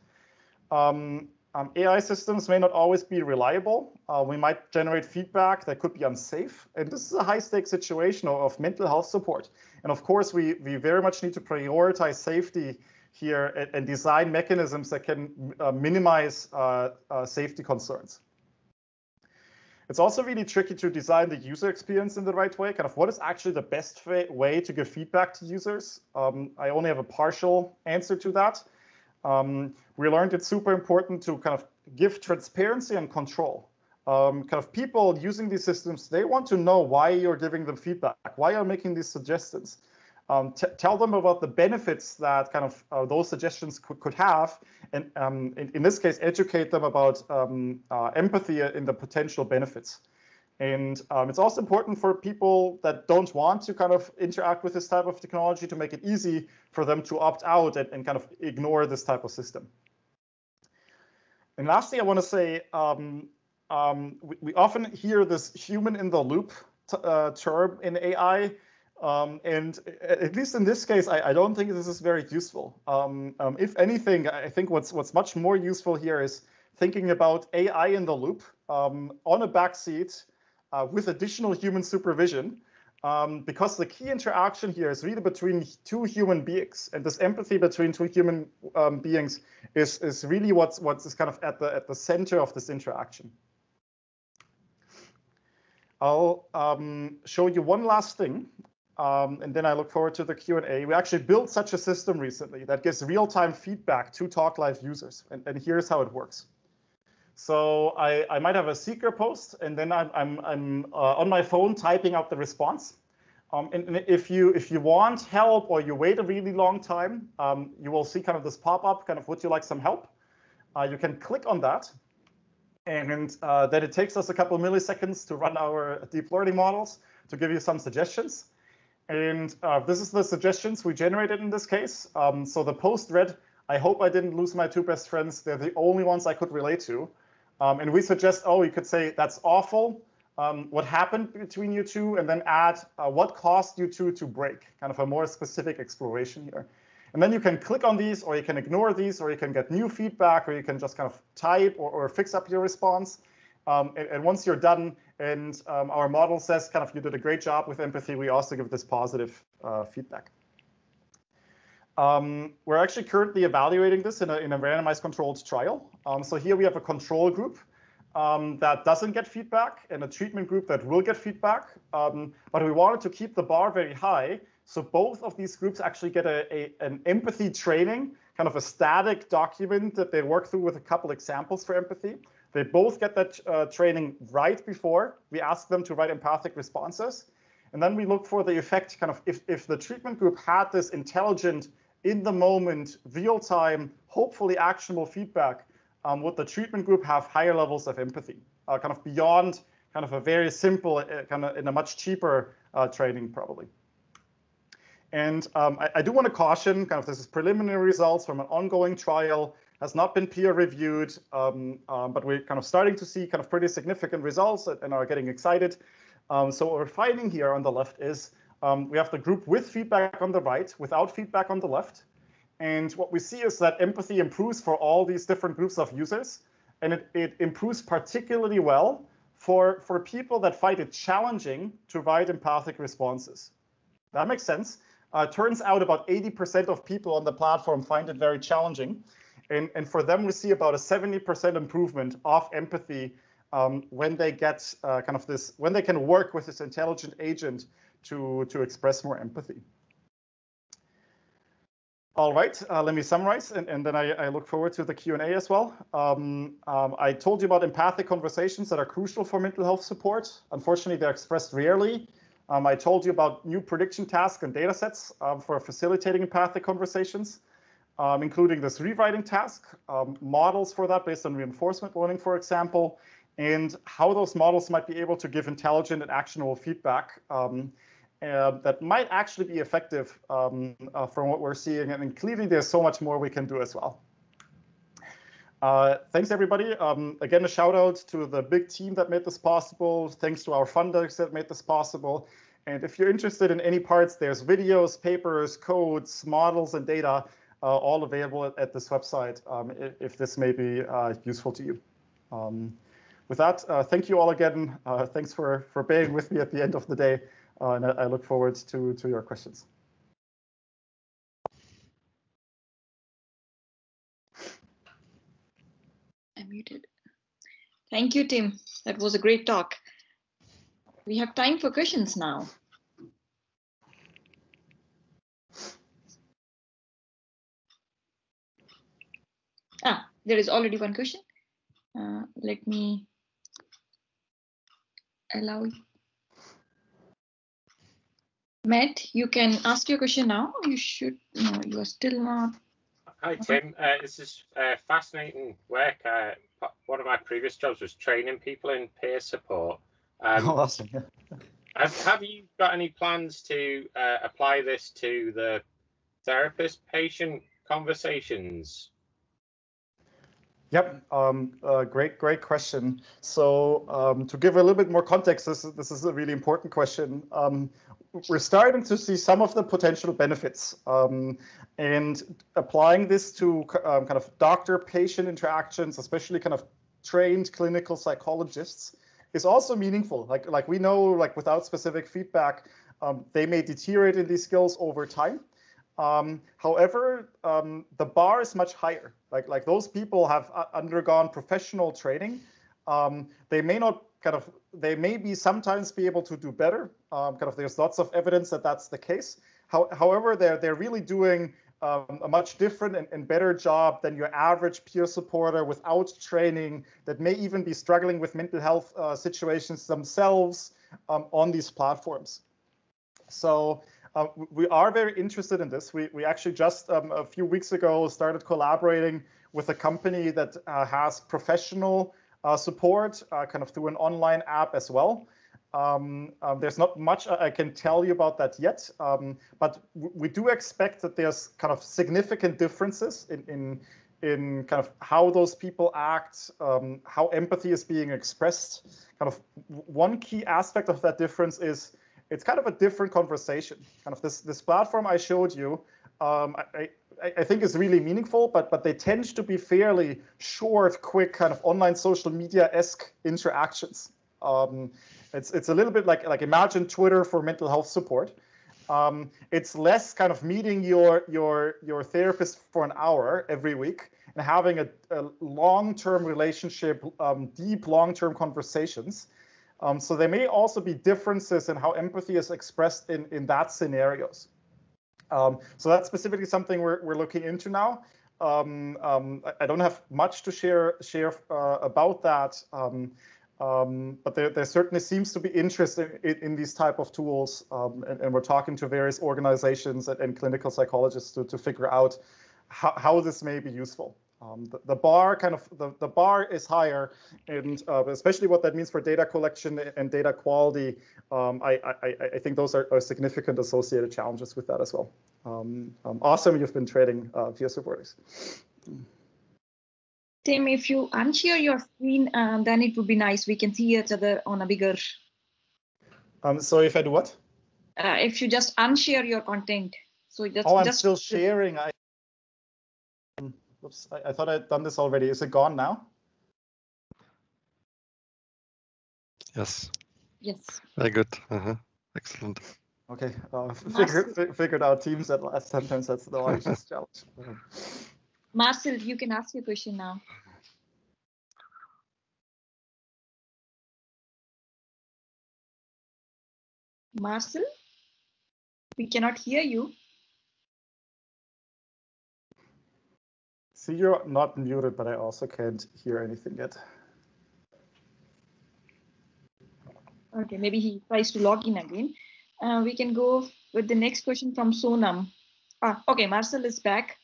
Um, um, AI systems may not always be reliable. Uh, we might generate feedback that could be unsafe. And this is a high stake situation of, of mental health support. And of course, we, we very much need to prioritize safety here and, and design mechanisms that can uh, minimize uh, uh safety concerns. It's also really tricky to design the user experience in the right way. Kind of what is actually the best way to give feedback to users? Um, I only have a partial answer to that. Um, we learned it's super important to kind of give transparency and control. Um, kind of people using these systems, they want to know why you're giving them feedback, why you're making these suggestions. Um, tell them about the benefits that kind of uh, those suggestions could, could have, and um, in, in, this case, educate them about um, uh, empathy in the potential benefits. And um, it's also important for people that don't want to kind of interact with this type of technology to make it easy for them to opt out and, and kind of ignore this type of system. And lastly, I want to say um, um, we, we, often hear this human in the loop uh, term in AI. Um, and at least in this case, I, I, don't think this is very useful. Um, um, if anything, I think what's what's much more useful here is thinking about AI in the loop um, on a backseat uh, with additional human supervision, um, because the key interaction here is really between two human beings, and this empathy between two human um, beings is is really what's what's kind of at the at the center of this interaction. I'll um, show you one last thing, um, and then I look forward to the Q&A. We actually built such a system recently that gives real-time feedback to TalkLife users, and, and here's how it works. So I, I might have a seeker post, and then I'm, I'm, I'm uh, on my phone typing out the response. Um, and, and, if you if you want help or you wait a really long time, um, you will see kind of this pop-up, kind of would you like some help? Uh, you can click on that, and uh, then it takes us a couple milliseconds to run our deep learning models to give you some suggestions. And uh, this is the suggestions we generated in this case. Um, so the post read, I hope I didn't lose my two best friends. They're the only ones I could relate to. Um, and we suggest, oh, you could say that's awful. Um, what happened between you two, and then add uh, what caused you two to break, kind of a more specific exploration here. And then you can click on these, or you can ignore these, or you can get new feedback, or you can just kind of type or, or fix up your response. Um, and, and, once you're done, and um, our model says kind of you did a great job with empathy, we also give this positive uh, feedback. Um, we're actually currently evaluating this in a, in a randomized controlled trial. Um, so here we have a control group um, that doesn't get feedback and a treatment group that will get feedback. Um, but we wanted to keep the bar very high. So both of these groups actually get a, a, an empathy training, kind of a static document that they work through with a couple examples for empathy. They both get that uh, training right before we ask them to write empathic responses. And then we look for the effect kind of if, if the treatment group had this intelligent in the moment, real time, hopefully actionable feedback, um, would the treatment group have higher levels of empathy, uh, kind of beyond kind of a very simple, uh, kind of in a much cheaper uh, training probably. And um, I, I, do want to caution, kind of this is preliminary results from an ongoing trial, has not been peer reviewed, um, um, but we're kind of starting to see kind of pretty significant results and are getting excited. Um, so what we're finding here on the left is um, we have the group with feedback on the right, without feedback on the left. And what we see is that empathy improves for all these different groups of users. And it, it improves particularly well for, for people that find it challenging to write empathic responses. That makes sense. Uh, turns out about 80% of people on the platform find it very challenging. And, and for them, we see about a 70% improvement of empathy um, when they get uh, kind of this, when they can work with this intelligent agent to, to express more empathy. All right, uh, let me summarize, and, and then I, I, look forward to the Q&A as well. Um, um, I told you about empathic conversations that are crucial for mental health support. Unfortunately, they're expressed rarely. Um, I told you about new prediction tasks and data sets um, for facilitating empathic conversations, um, including this rewriting task, um, models for that based on reinforcement learning, for example, and how those models might be able to give intelligent and actionable feedback uh, that might actually be effective um, uh, from what we're seeing. And clearly, there's so much more we can do as well. Uh, thanks, everybody. Um, again, a shout out to the big team that made this possible. Thanks to our funders that made this possible. And if you're interested in any parts, there's videos, papers, codes, models, and data all available at, at this website um, if, if, this may be uh, useful to you. Um, with that, uh, thank you all again. thanks for, for being with me at the end of the day uh, and I, I, look forward to, to your questions. I'm muted. Thank you, Tim. That was a great talk. We have time for questions now. Ah, there is already one question. Uh, let me allow you. Matt, you can ask your question now. You should, no, you are still not. Hi, Tim. Uh, this is uh, fascinating work. Uh, one of my previous jobs was training people in peer support. Um, oh, awesome. have, have you got any plans to uh, apply this to the therapist patient conversations? Yep, um, uh, great, great question. So um, to give a little bit more context, this is, this is a really important question. Um, we're starting to see some of the potential benefits um, and applying this to um, kind of doctor-patient interactions, especially kind of trained clinical psychologists, is also meaningful. Like, like we know, like without specific feedback, um, they may deteriorate in these skills over time. Um, however, um, the bar is much higher. Like, like those people have uh, undergone professional training. Um, they may not kind of they may be sometimes be able to do better. Um, kind of there's lots of evidence that that's the case. How, however, they're they're really doing um, a much different and, and, better job than your average peer supporter without training that may even be struggling with mental health uh, situations themselves um, on these platforms. So uh, we are very interested in this. We, we actually just um, a few weeks ago started collaborating with a company that uh, has professional uh, support uh, kind of through an online app as well. Um, um, there's not much I can tell you about that yet, um, but we do expect that there's kind of significant differences in, in, in kind of how those people act, um, how empathy is being expressed. Kind of one key aspect of that difference is it's kind of a different conversation. Kind of this this platform I showed you, um, I, I think is really meaningful, but but they tend to be fairly short, quick, kind of online social media esque interactions. Um, it's it's a little bit like like imagine Twitter for mental health support. Um, it's less kind of meeting your your your therapist for an hour every week and having a, a long-term relationship, um, deep long-term conversations. Um, so there may also be differences in how empathy is expressed in in that scenarios. Um, so that's specifically something we're, we're looking into now. Um, um, I don't have much to share share uh, about that, um, um, but there, there certainly seems to be interest in, in these type of tools, and, and, we're talking to various organizations and, and clinical psychologists to, to figure out how, how, this may be useful. Um, the, the, bar kind of the, the bar is higher, and uh, especially what that means for data collection and data quality. Um, I, I, I, think those are, are, significant associated challenges with that as well. Um, um awesome, you've been trading uh, VS Robotics. Tim, if you unshare your screen, um, then it would be nice. We can see each other on a bigger. Um, so if I do what? Uh, if you just unshare your content. So just, oh, I'm just, still sharing. I Oops, I, I, thought I'd done this already. Is it gone now? Yes. Yes. Very good. Uh -huh. Excellent. Okay. Uh, figured, figured out Teams at last. Sometimes that's the largest challenge. Marcel, you can ask your question now. Marcel, we cannot hear you. See, you're not muted, but I also can't hear anything yet. Okay, maybe he tries to log in again. Uh, we can go with the next question from Sonam. Ah, okay, Marcel is back.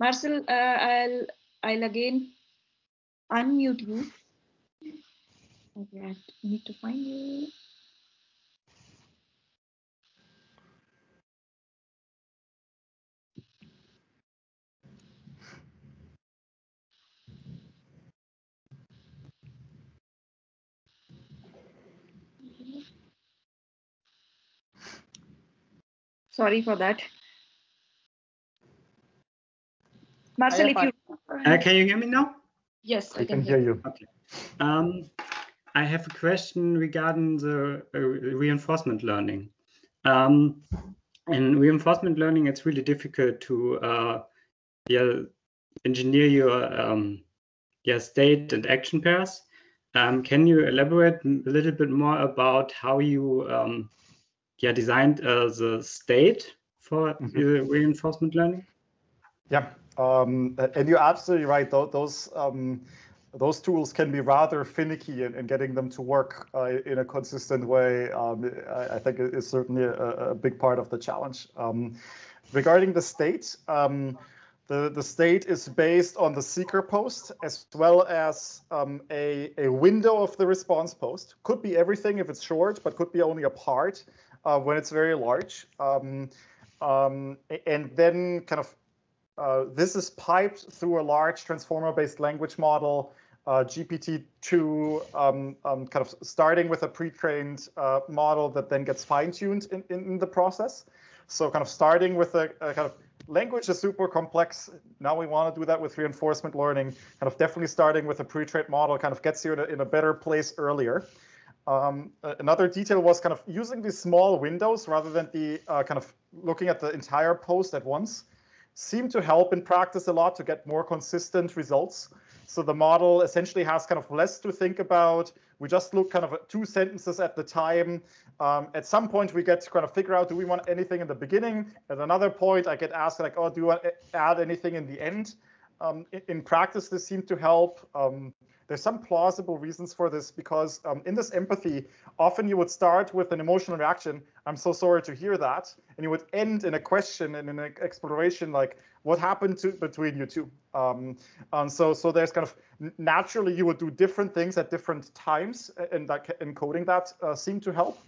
Marcel, uh, I'll I'll again unmute you. Okay, I need to find you. Sorry for that. Marcel, if you uh, can you hear me now? Yes, I, can, hear you. Okay. Um, I have a question regarding the uh, reinforcement learning. Um, in reinforcement learning, it's really difficult to uh, yeah, engineer your um, yeah, state and action pairs. Um, can you elaborate a little bit more about how you um, yeah, designed uh, the state for mm -hmm. reinforcement learning? Yeah, um, and you're absolutely right. Those um, those tools can be rather finicky in, in getting them to work uh, in a consistent way. Um, I, I, think it is certainly a, a, big part of the challenge. Um, regarding the state, um, the, the state is based on the seeker post as well as um, a, a window of the response post. Could be everything if it's short, but could be only a part uh, when it's very large. Um, um, and then kind of uh, this is piped through a large transformer-based language model, uh, GPT-2, um, um, kind of starting with a pre-trained uh, model that then gets fine-tuned in, in, the process. So kind of starting with a, a, kind of language is super complex. Now we want to do that with reinforcement learning. Kind of definitely starting with a pre-trained model kind of gets you in a, in a better place earlier. Um, another detail was kind of using these small windows rather than the uh, kind of looking at the entire post at once seemed to help in practice a lot to get more consistent results. So the model essentially has kind of less to think about. We just look kind of at two sentences at the time. Um, at some point, we get to kind of figure out, do we want anything in the beginning? At another point, I get asked like, oh, do you want to add anything in the end? Um, in, in, practice, this seemed to help. Um, there's some plausible reasons for this because um, in this empathy, often you would start with an emotional reaction. I'm so sorry to hear that, and you would end in a question and in an exploration like, what happened to, between you two? Um, and so, so there's kind of naturally you would do different things at different times, and that encoding that uh, seemed to help.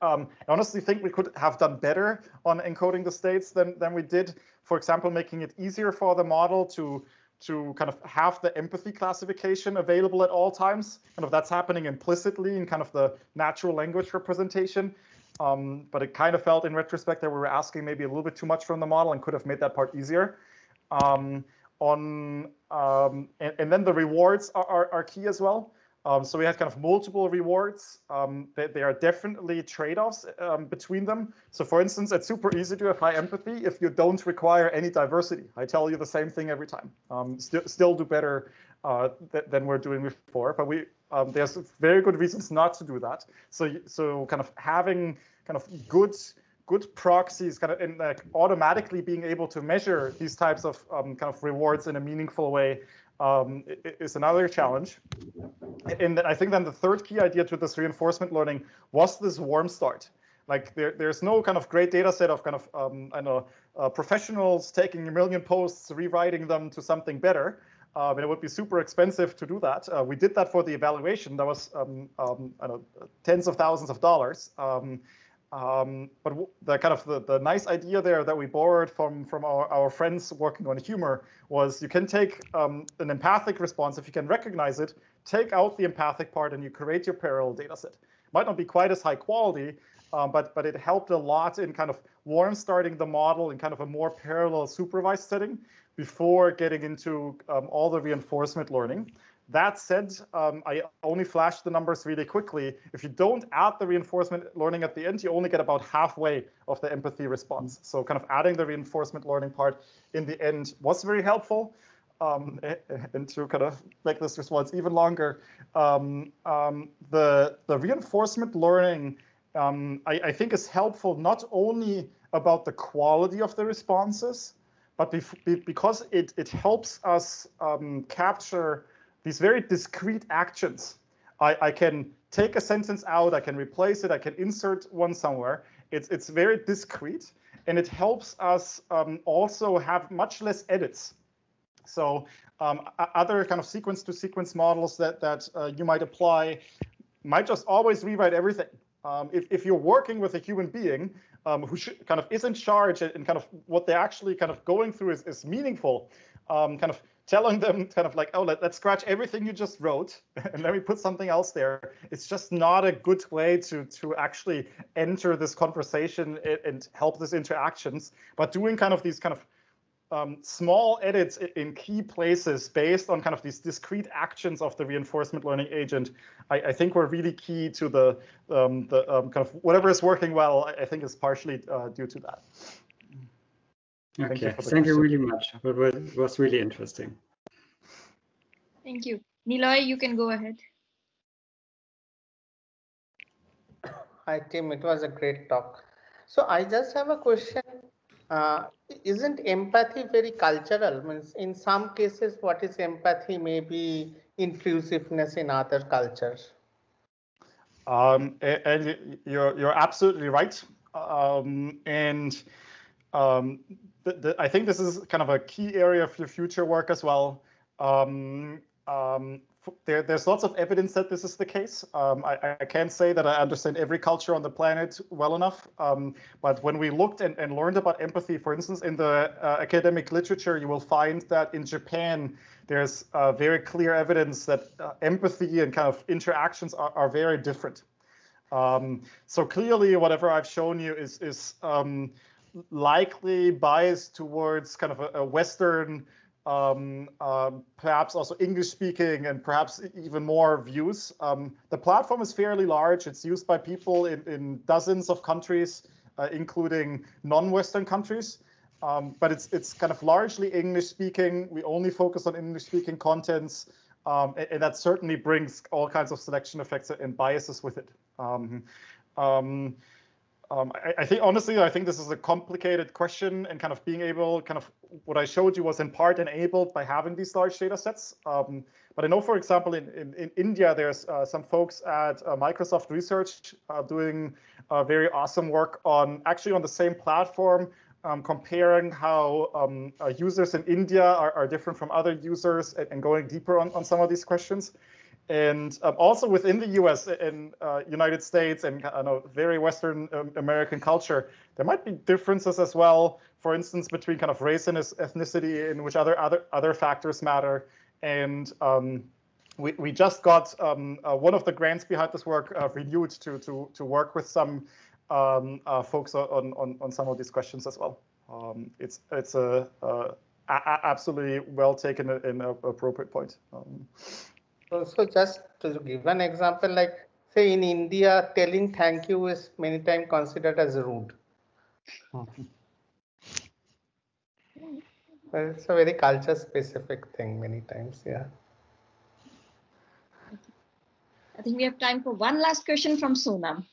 Um, I honestly think we could have done better on encoding the states than than we did. For example, making it easier for the model to to kind of have the empathy classification available at all times. Kind of that's happening implicitly in kind of the natural language representation. Um, but it kind of felt in retrospect that we were asking maybe a little bit too much from the model and could have made that part easier. Um, on um, and, and, then the rewards are, are, are key as well. Um, so we had kind of multiple rewards. Um, are definitely trade-offs um, between them. So for instance, it's super easy to have high empathy if you don't require any diversity. I tell you the same thing every time. Um, st still do better uh, th than we're doing before, but we um, there's very good reasons not to do that. So so kind of having kind of good good proxies kind of in like automatically being able to measure these types of um, kind of rewards in a meaningful way um, is another challenge. And I think then the third key idea to this reinforcement learning was this warm start. Like there, there's no kind of great data set of kind of um, I know uh, professionals taking a million posts, rewriting them to something better. Um, and it would be super expensive to do that. Uh, we did that for the evaluation. That was um, um, know, tens of thousands of dollars. Um, but the kind of the, the nice idea there that we borrowed from from our, our friends working on humor was you can take um, an empathic response if you can recognize it, take out the empathic part, and you create your parallel data set. Might not be quite as high quality, um, but but it helped a lot in kind of warm starting the model in kind of a more parallel supervised setting before getting into um, all the reinforcement learning. That said, um, I only flashed the numbers really quickly. If you don't add the reinforcement learning at the end, you only get about halfway of the empathy response. So kind of adding the reinforcement learning part in the end was very helpful. Um, and to kind of make this response even longer, um, um, the, the reinforcement learning, um, I, I think is helpful not only about the quality of the responses, but because it, it helps us um, capture these very discrete actions. I, I can take a sentence out, I can replace it, I can insert one somewhere. It's, it's very discrete and it helps us um, also have much less edits. So um, other kind of sequence to sequence models that, that uh, you might apply might just always rewrite everything. Um, if, if you're working with a human being um, who should, kind of is in charge and kind of what they're actually kind of going through is, is meaningful, um, kind of telling them kind of like, oh, let, us scratch everything you just wrote and let me put something else there. It's just not a good way to to actually enter this conversation and, and help these interactions. But doing kind of these kind of um, small edits in key places based on kind of these discrete actions of the reinforcement learning agent, I, I think were really key to the um, the um, kind of whatever is working well. I think is partially uh, due to that. Okay, thank you, thank you really much. It was really interesting. Thank you. Niloy, you can go ahead. Hi, Tim. It was a great talk. So I just have a question. Uh, isn't empathy very cultural? Means in some cases, what is empathy may be inclusiveness in other cultures. Um, and you're you're absolutely right. Um, and um, I think this is kind of a key area for future work as well. Um, um, there, there's lots of evidence that this is the case. Um, I, I, can't say that I understand every culture on the planet well enough, um, but when we looked and, and, learned about empathy, for instance, in the uh, academic literature, you will find that in Japan, there's uh, very clear evidence that uh, empathy and kind of interactions are, are very different. Um, so clearly, whatever I've shown you is, is um, likely biased towards kind of a, a Western, um, um, perhaps also English speaking, and perhaps even more views. Um, the platform is fairly large. It's used by people in, in dozens of countries, uh, including non-Western countries. Um, but it's it's kind of largely English speaking. We only focus on English speaking contents. Um, and, and, that certainly brings all kinds of selection effects and biases with it. Um, um, um, I, I, think honestly, I think this is a complicated question, and kind of being able, kind of what I showed you was in part enabled by having these large data sets. Um, but I know, for example, in, in, in India, there's uh, some folks at uh, Microsoft Research uh, doing very awesome work on actually on the same platform, um, comparing how um, uh, users in India are, are, different from other users and, and going deeper on, on some of these questions and um, also within the U.S. and uh, United States and I very Western um, American culture, there might be differences as well. For instance, between kind of race and ethnicity, in which other other other factors matter. And um, we we just got um, uh, one of the grants behind this work uh, renewed to to to work with some um, uh, folks on, on on some of these questions as well. Um, it's it's a, a, a absolutely well taken and appropriate point. So, just to give an example, like say in India, telling thank you is many times considered as rude. it's a very culture specific thing many times, yeah. I think we have time for one last question from Sonam.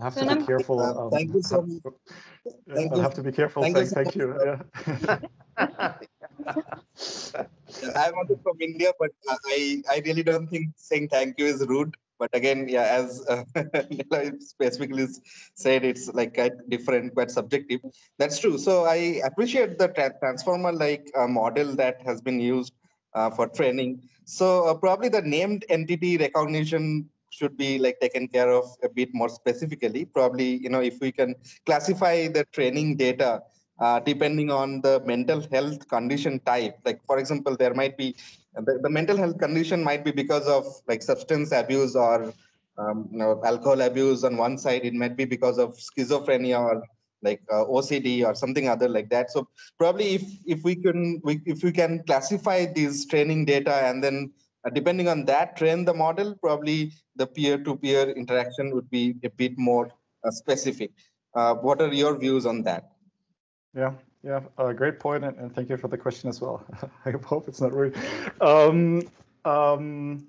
I have to be careful. Um, thank you so much. Thank I have to be careful thank saying you so thank you. Yeah. I'm also from India, but I, I really don't think saying thank you is rude. but again, yeah, as uh, specifically said, it's like quite different, quite subjective. That's true. So I appreciate the tra transformer-like uh, model that has been used uh, for training. So uh, probably the named entity recognition should be like taken care of a bit more specifically. Probably, you know, if we can classify the training data uh, depending on the mental health condition type. Like, for example, there might be the, the mental health condition might be because of like substance abuse or um, you know, alcohol abuse on one side. It might be because of schizophrenia or like uh, OCD or something other like that. So probably if if we can we, if we can classify these training data and then uh, depending on that train the model, probably the peer-to-peer -peer interaction would be a bit more uh, specific. Uh, what are your views on that? Yeah, yeah, uh, great point, and, and, thank you for the question as well. I hope it's not rude. Um, um,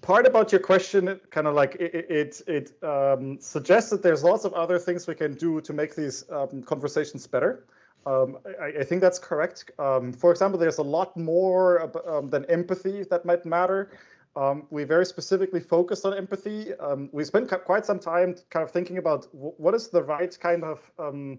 part about your question, kind of like it, it, it um, suggests that there's lots of other things we can do to make these um, conversations better. Um, I, I, think that's correct. Um, for example, there's a lot more than empathy that might matter. Um, we very specifically focused on empathy. Um, we spent quite some time kind of thinking about what is the right kind of um,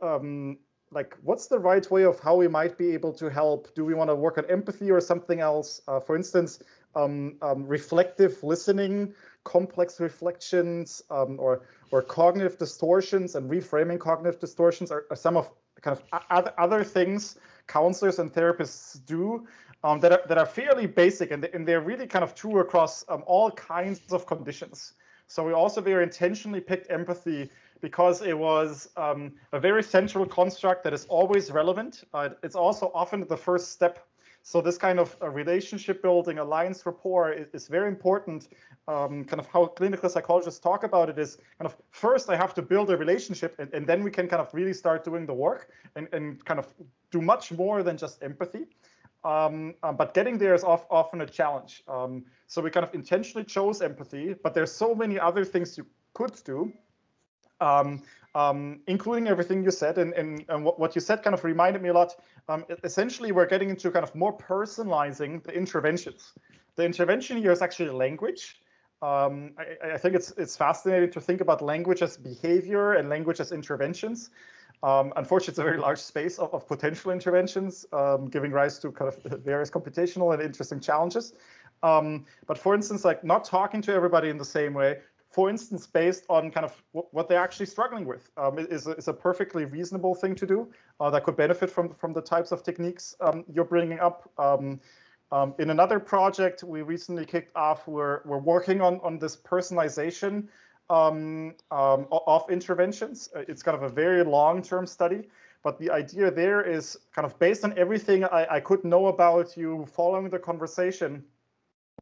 um, like what's the right way of how we might be able to help? Do we want to work on empathy or something else? Uh, for instance, um, um, reflective listening, complex reflections, or or cognitive distortions and reframing cognitive distortions are, are some of kind of other, other things counselors and therapists do um, that, are, that are fairly basic and, and they're really kind of true across um, all kinds of conditions. So we also very intentionally picked empathy because it was um, a very central construct that is always relevant. Uh, it's also often the first step. So this kind of uh, relationship building, alliance rapport is, is very important. Um, kind of how clinical psychologists talk about it is kind of first I have to build a relationship and, and then we can kind of really start doing the work and, and kind of do much more than just empathy. Um, um, but getting there is often a challenge. Um, so we kind of intentionally chose empathy, but there's so many other things you could do, um, um, including everything you said. And, and, and what, what, you said kind of reminded me a lot. Um, essentially, we're getting into kind of more personalizing the interventions. The intervention here is actually language. I, I, think it's it's fascinating to think about language as behavior and language as interventions. Um, unfortunately, it's a very large space of, of potential interventions, um, giving rise to kind of various computational and interesting challenges. Um, but for instance, like not talking to everybody in the same way, for instance, based on kind of what they're actually struggling with, um, is, a, is a perfectly reasonable thing to do uh, that could benefit from, from the types of techniques um, you're bringing up. Um, in another project we recently kicked off, we're, we're working on, on this personalization um, um, of interventions. Uh, it's kind of a very long-term study, but the idea there is kind of based on everything I, I could know about you following the conversation.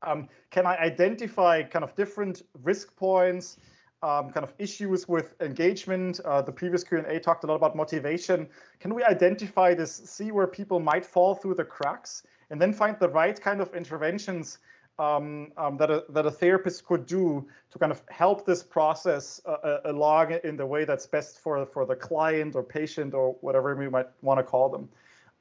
Um, can I identify kind of different risk points, um, kind of issues with engagement? Uh, the previous Q&A talked a lot about motivation. Can we identify this, see where people might fall through the cracks, and then find the right kind of interventions um, um, that, a, that a therapist could do to kind of help this process uh, uh, along in the way that's best for, for the client or patient or whatever we might want to call them.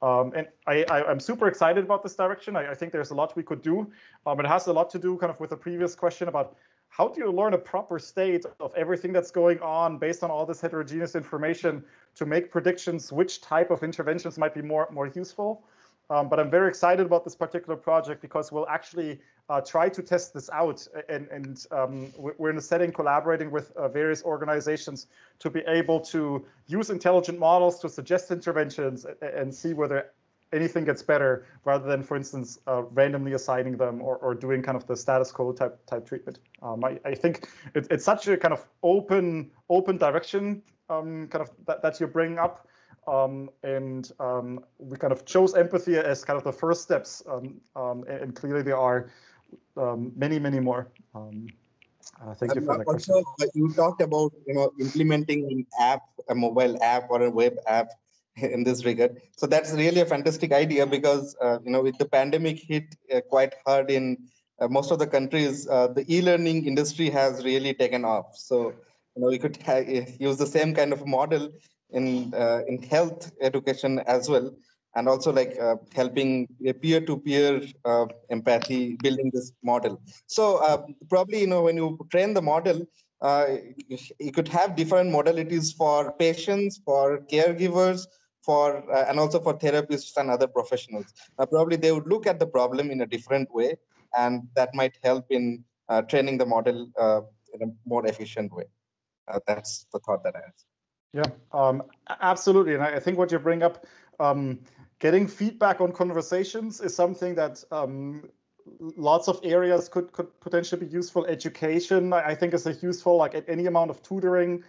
Um, and I, am super excited about this direction. I, I, think there's a lot we could do. Um, it has a lot to do kind of with the previous question about how do you learn a proper state of everything that's going on based on all this heterogeneous information to make predictions which type of interventions might be more, more useful. Um, but I'm very excited about this particular project because we'll actually uh, try to test this out. And, and um, we're in a setting collaborating with uh, various organizations to be able to use intelligent models to suggest interventions and see whether anything gets better rather than, for instance, uh, randomly assigning them or, or doing kind of the status quo type type treatment. Um, I, I, think it, it's such a kind of open open direction um, kind of that, that you're bringing up. Um, and um, we kind of chose empathy as kind of the first steps, um, um and, and, clearly there are um, many, many more. Um, uh, thank you for that also, question. You talked about you know implementing an app, a mobile app or a web app in this regard. So that's really a fantastic idea because uh, you know with the pandemic hit uh, quite hard in uh, most of the countries, uh, the e-learning industry has really taken off. So you know we could use the same kind of model in uh, in health education as well. and also like uh, helping peer-to-peer uh, empathy, building this model. So uh, probably, you know, when you train the model, uh, you could have different modalities for patients, for caregivers, for uh, and also for therapists and other professionals. Uh, probably they would look at the problem in a different way, and that might help in training the model in a more efficient way. that's the thought that I have. Yeah, um, absolutely. And I think what you bring up, um, getting feedback on conversations is something that um, lots of areas could, could potentially be useful. Education, I think, is a useful, like any amount of tutoring.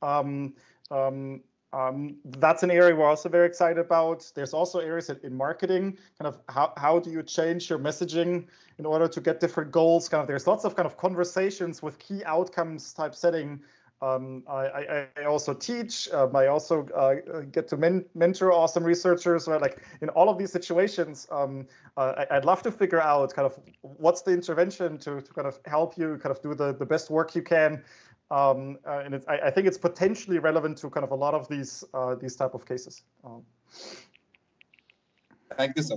Um, um, um, that's an area we're also very excited about. There's also areas in, in, marketing, kind of how, how do you change your messaging in order to get different goals? Kind of there's lots of kind of conversations with key outcomes type setting um, I, I, also teach. Um, I also uh, get to men mentor awesome researchers. Right? Like in all of these situations, um, uh, I, would love to figure out kind of what's the intervention to, to kind of help you kind of do the, the best work you can. Um, uh, and I, I, think it's potentially relevant to kind of a lot of these uh, these type of cases. Um, thank you, sir.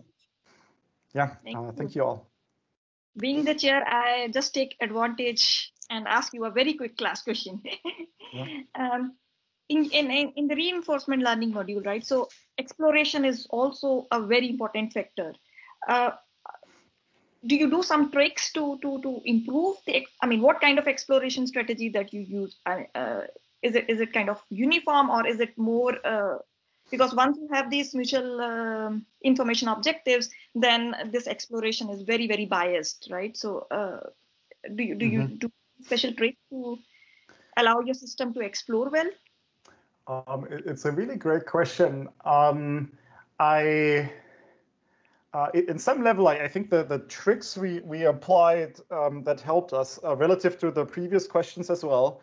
Yeah, thank, uh, thank you all. Being the chair, I just take advantage and ask you a very quick class question. yeah. um, in, in, in the reinforcement learning module, right? So exploration is also a very important factor. Uh, do you do some tricks to to to improve the? I mean, what kind of exploration strategy that you use? Uh, is it is it kind of uniform or is it more? Uh, because once you have these mutual um, information objectives, then this exploration is very very biased, right? So, uh, do you do mm-hmm. you do special tricks to allow your system to explore well? Um, it, it's a really great question. Um, I, uh, in some level, I, I, think the, the tricks we, we applied um, that helped us uh, relative to the previous questions as well.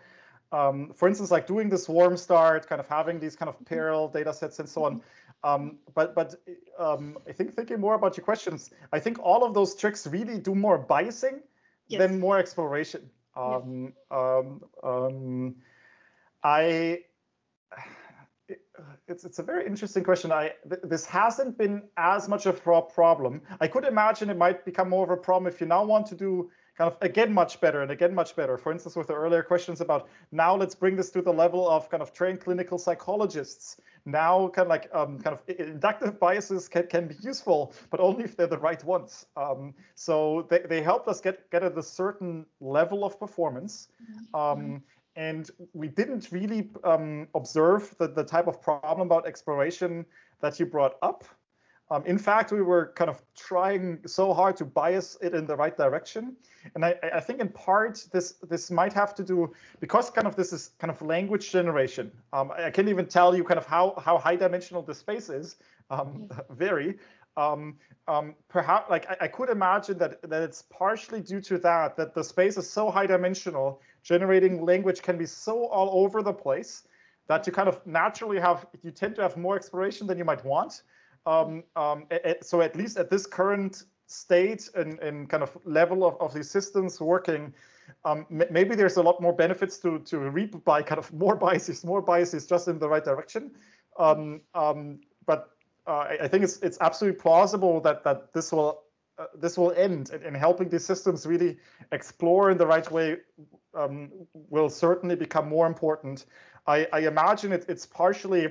Um, for instance, like doing this warm start, kind of having these kind of mm-hmm. parallel data sets and so on. Um, but but um, I think thinking more about your questions, I think all of those tricks really do more biasing yes. than more exploration. Um, um, um, I it's it's a very interesting question. I th this hasn't been as much of a problem. I could imagine it might become more of a problem if you now want to do kind of again much better and again much better. For instance, with the earlier questions about now let's bring this to the level of kind of trained clinical psychologists. Now, kind of like um, kind of inductive biases can, can be useful, but only if they're the right ones. Um, so they, they help us get get at a certain level of performance. Mm-hmm. Um, and we didn't really um, observe the, the type of problem about exploration that you brought up. Um, in fact, we were kind of trying so hard to bias it in the right direction. And I, I, think in part this this might have to do because kind of this is kind of language generation. Um, I can't even tell you kind of how how high dimensional the space is. Um, very. Um, um, perhaps like I, I, could imagine that that it's partially due to that that the space is so high dimensional, generating language can be so all over the place that you kind of naturally have you tend to have more exploration than you might want. Um, um, so at least at this current state and, and kind of level of, of these systems working, um, maybe there's a lot more benefits to to reap by kind of more biases, more biases just in the right direction. Um, um, but uh, I think it's it's absolutely plausible that that this will uh, this will end in, in, helping these systems really explore in the right way um, will certainly become more important. I, I imagine it, it's partially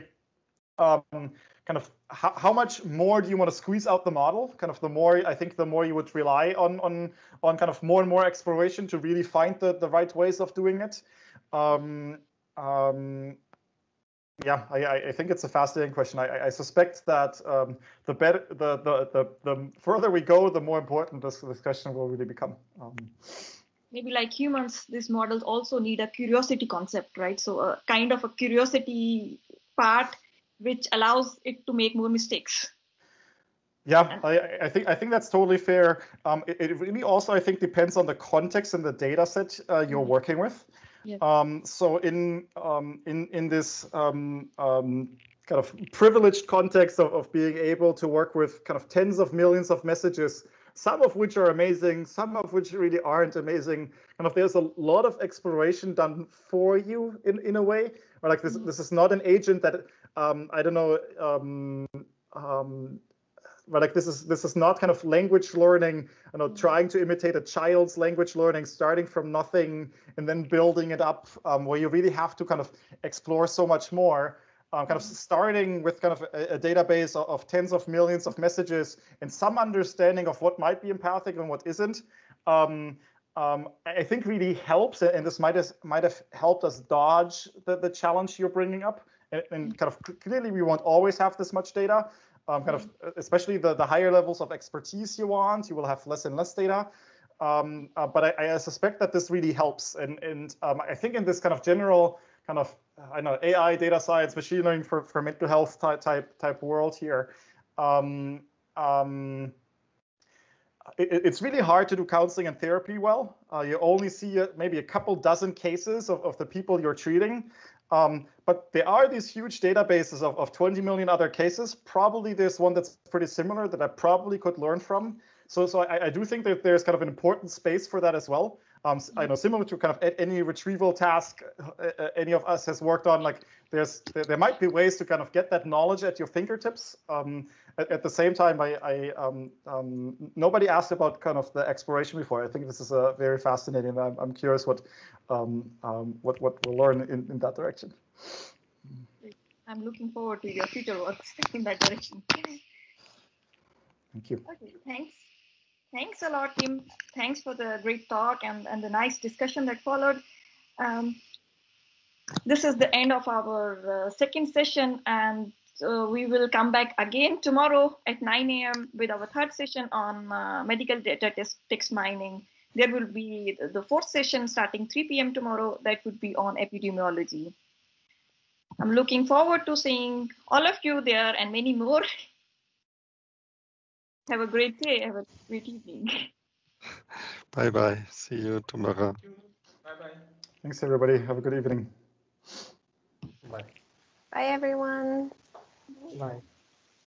um, kind of how, how much more do you want to squeeze out the model? Kind of the more I think the more you would rely on on on kind of more and more exploration to really find the, the right ways of doing it. Um, um, yeah, I, I, think it's a fascinating question. I, I suspect that um, the better the, the, the the further we go, the more important this, this question will really become. Um, Maybe like humans, these models also need a curiosity concept, right? So a kind of a curiosity part which allows it to make more mistakes. Yeah, I, I, think I think that's totally fair. Um, it, it, really also I think depends on the context and the data set uh, you're mm-hmm. working with. Yeah. Um, so in um, in in this um, um, kind of privileged context of, of being able to work with kind of tens of millions of messages, some of which are amazing, some of which really aren't amazing. Kind of there's a lot of exploration done for you in in a way. Or like this mm-hmm. this is not an agent that um, I don't know, um, um, but like this is this is not kind of language learning you know trying to imitate a child's language learning starting from nothing and then building it up um, where you really have to kind of explore so much more. Um, kind of starting with kind of a, a database of, of, tens of millions of messages and some understanding of what might be empathic and what isn't. Um, um, I think really helps, and this might have, might have helped us dodge the, the challenge you're bringing up. And, and kind of clearly, we won't always have this much data. Um, kind of, mm-hmm. especially the, the higher levels of expertise you want, you will have less and less data. Um, uh, but I, I, suspect that this really helps. And, and um, I think in this kind of general kind of, I know, AI, data science, machine learning for, for mental health type type, type world here, um, um, it, it's really hard to do counseling and therapy well. Uh, you only see a, maybe a couple dozen cases of, of the people you're treating. Um, but there are these huge databases of, of 20 million other cases. Probably there's one that's pretty similar that I probably could learn from. So, so I, I do think that there's kind of an important space for that as well. Um, I know similar to kind of any retrieval task uh, uh, any of us has worked on, like there's there, there, might be ways to kind of get that knowledge at your fingertips. Um, at, at, the same time, I, I um, um, nobody asked about kind of the exploration before. I think this is a very fascinating. I'm, I'm curious what um, um, what what we'll learn in, in that direction. I'm looking forward to your future work in that direction. Thank you. Okay, thanks. Thanks a lot, Tim. Thanks for the great talk and, and the nice discussion that followed. Um, this is the end of our uh, second session, and uh, we will come back again tomorrow at 9 a.m. with our third session on uh, medical data text, mining. There will be the fourth session starting 3 p.m. tomorrow that would be on epidemiology. I'm looking forward to seeing all of you there and many more Have a great day. Have a great evening. Bye bye. See you tomorrow. Bye bye. Thanks, everybody. Have a good evening. Bye. Bye, everyone. Bye.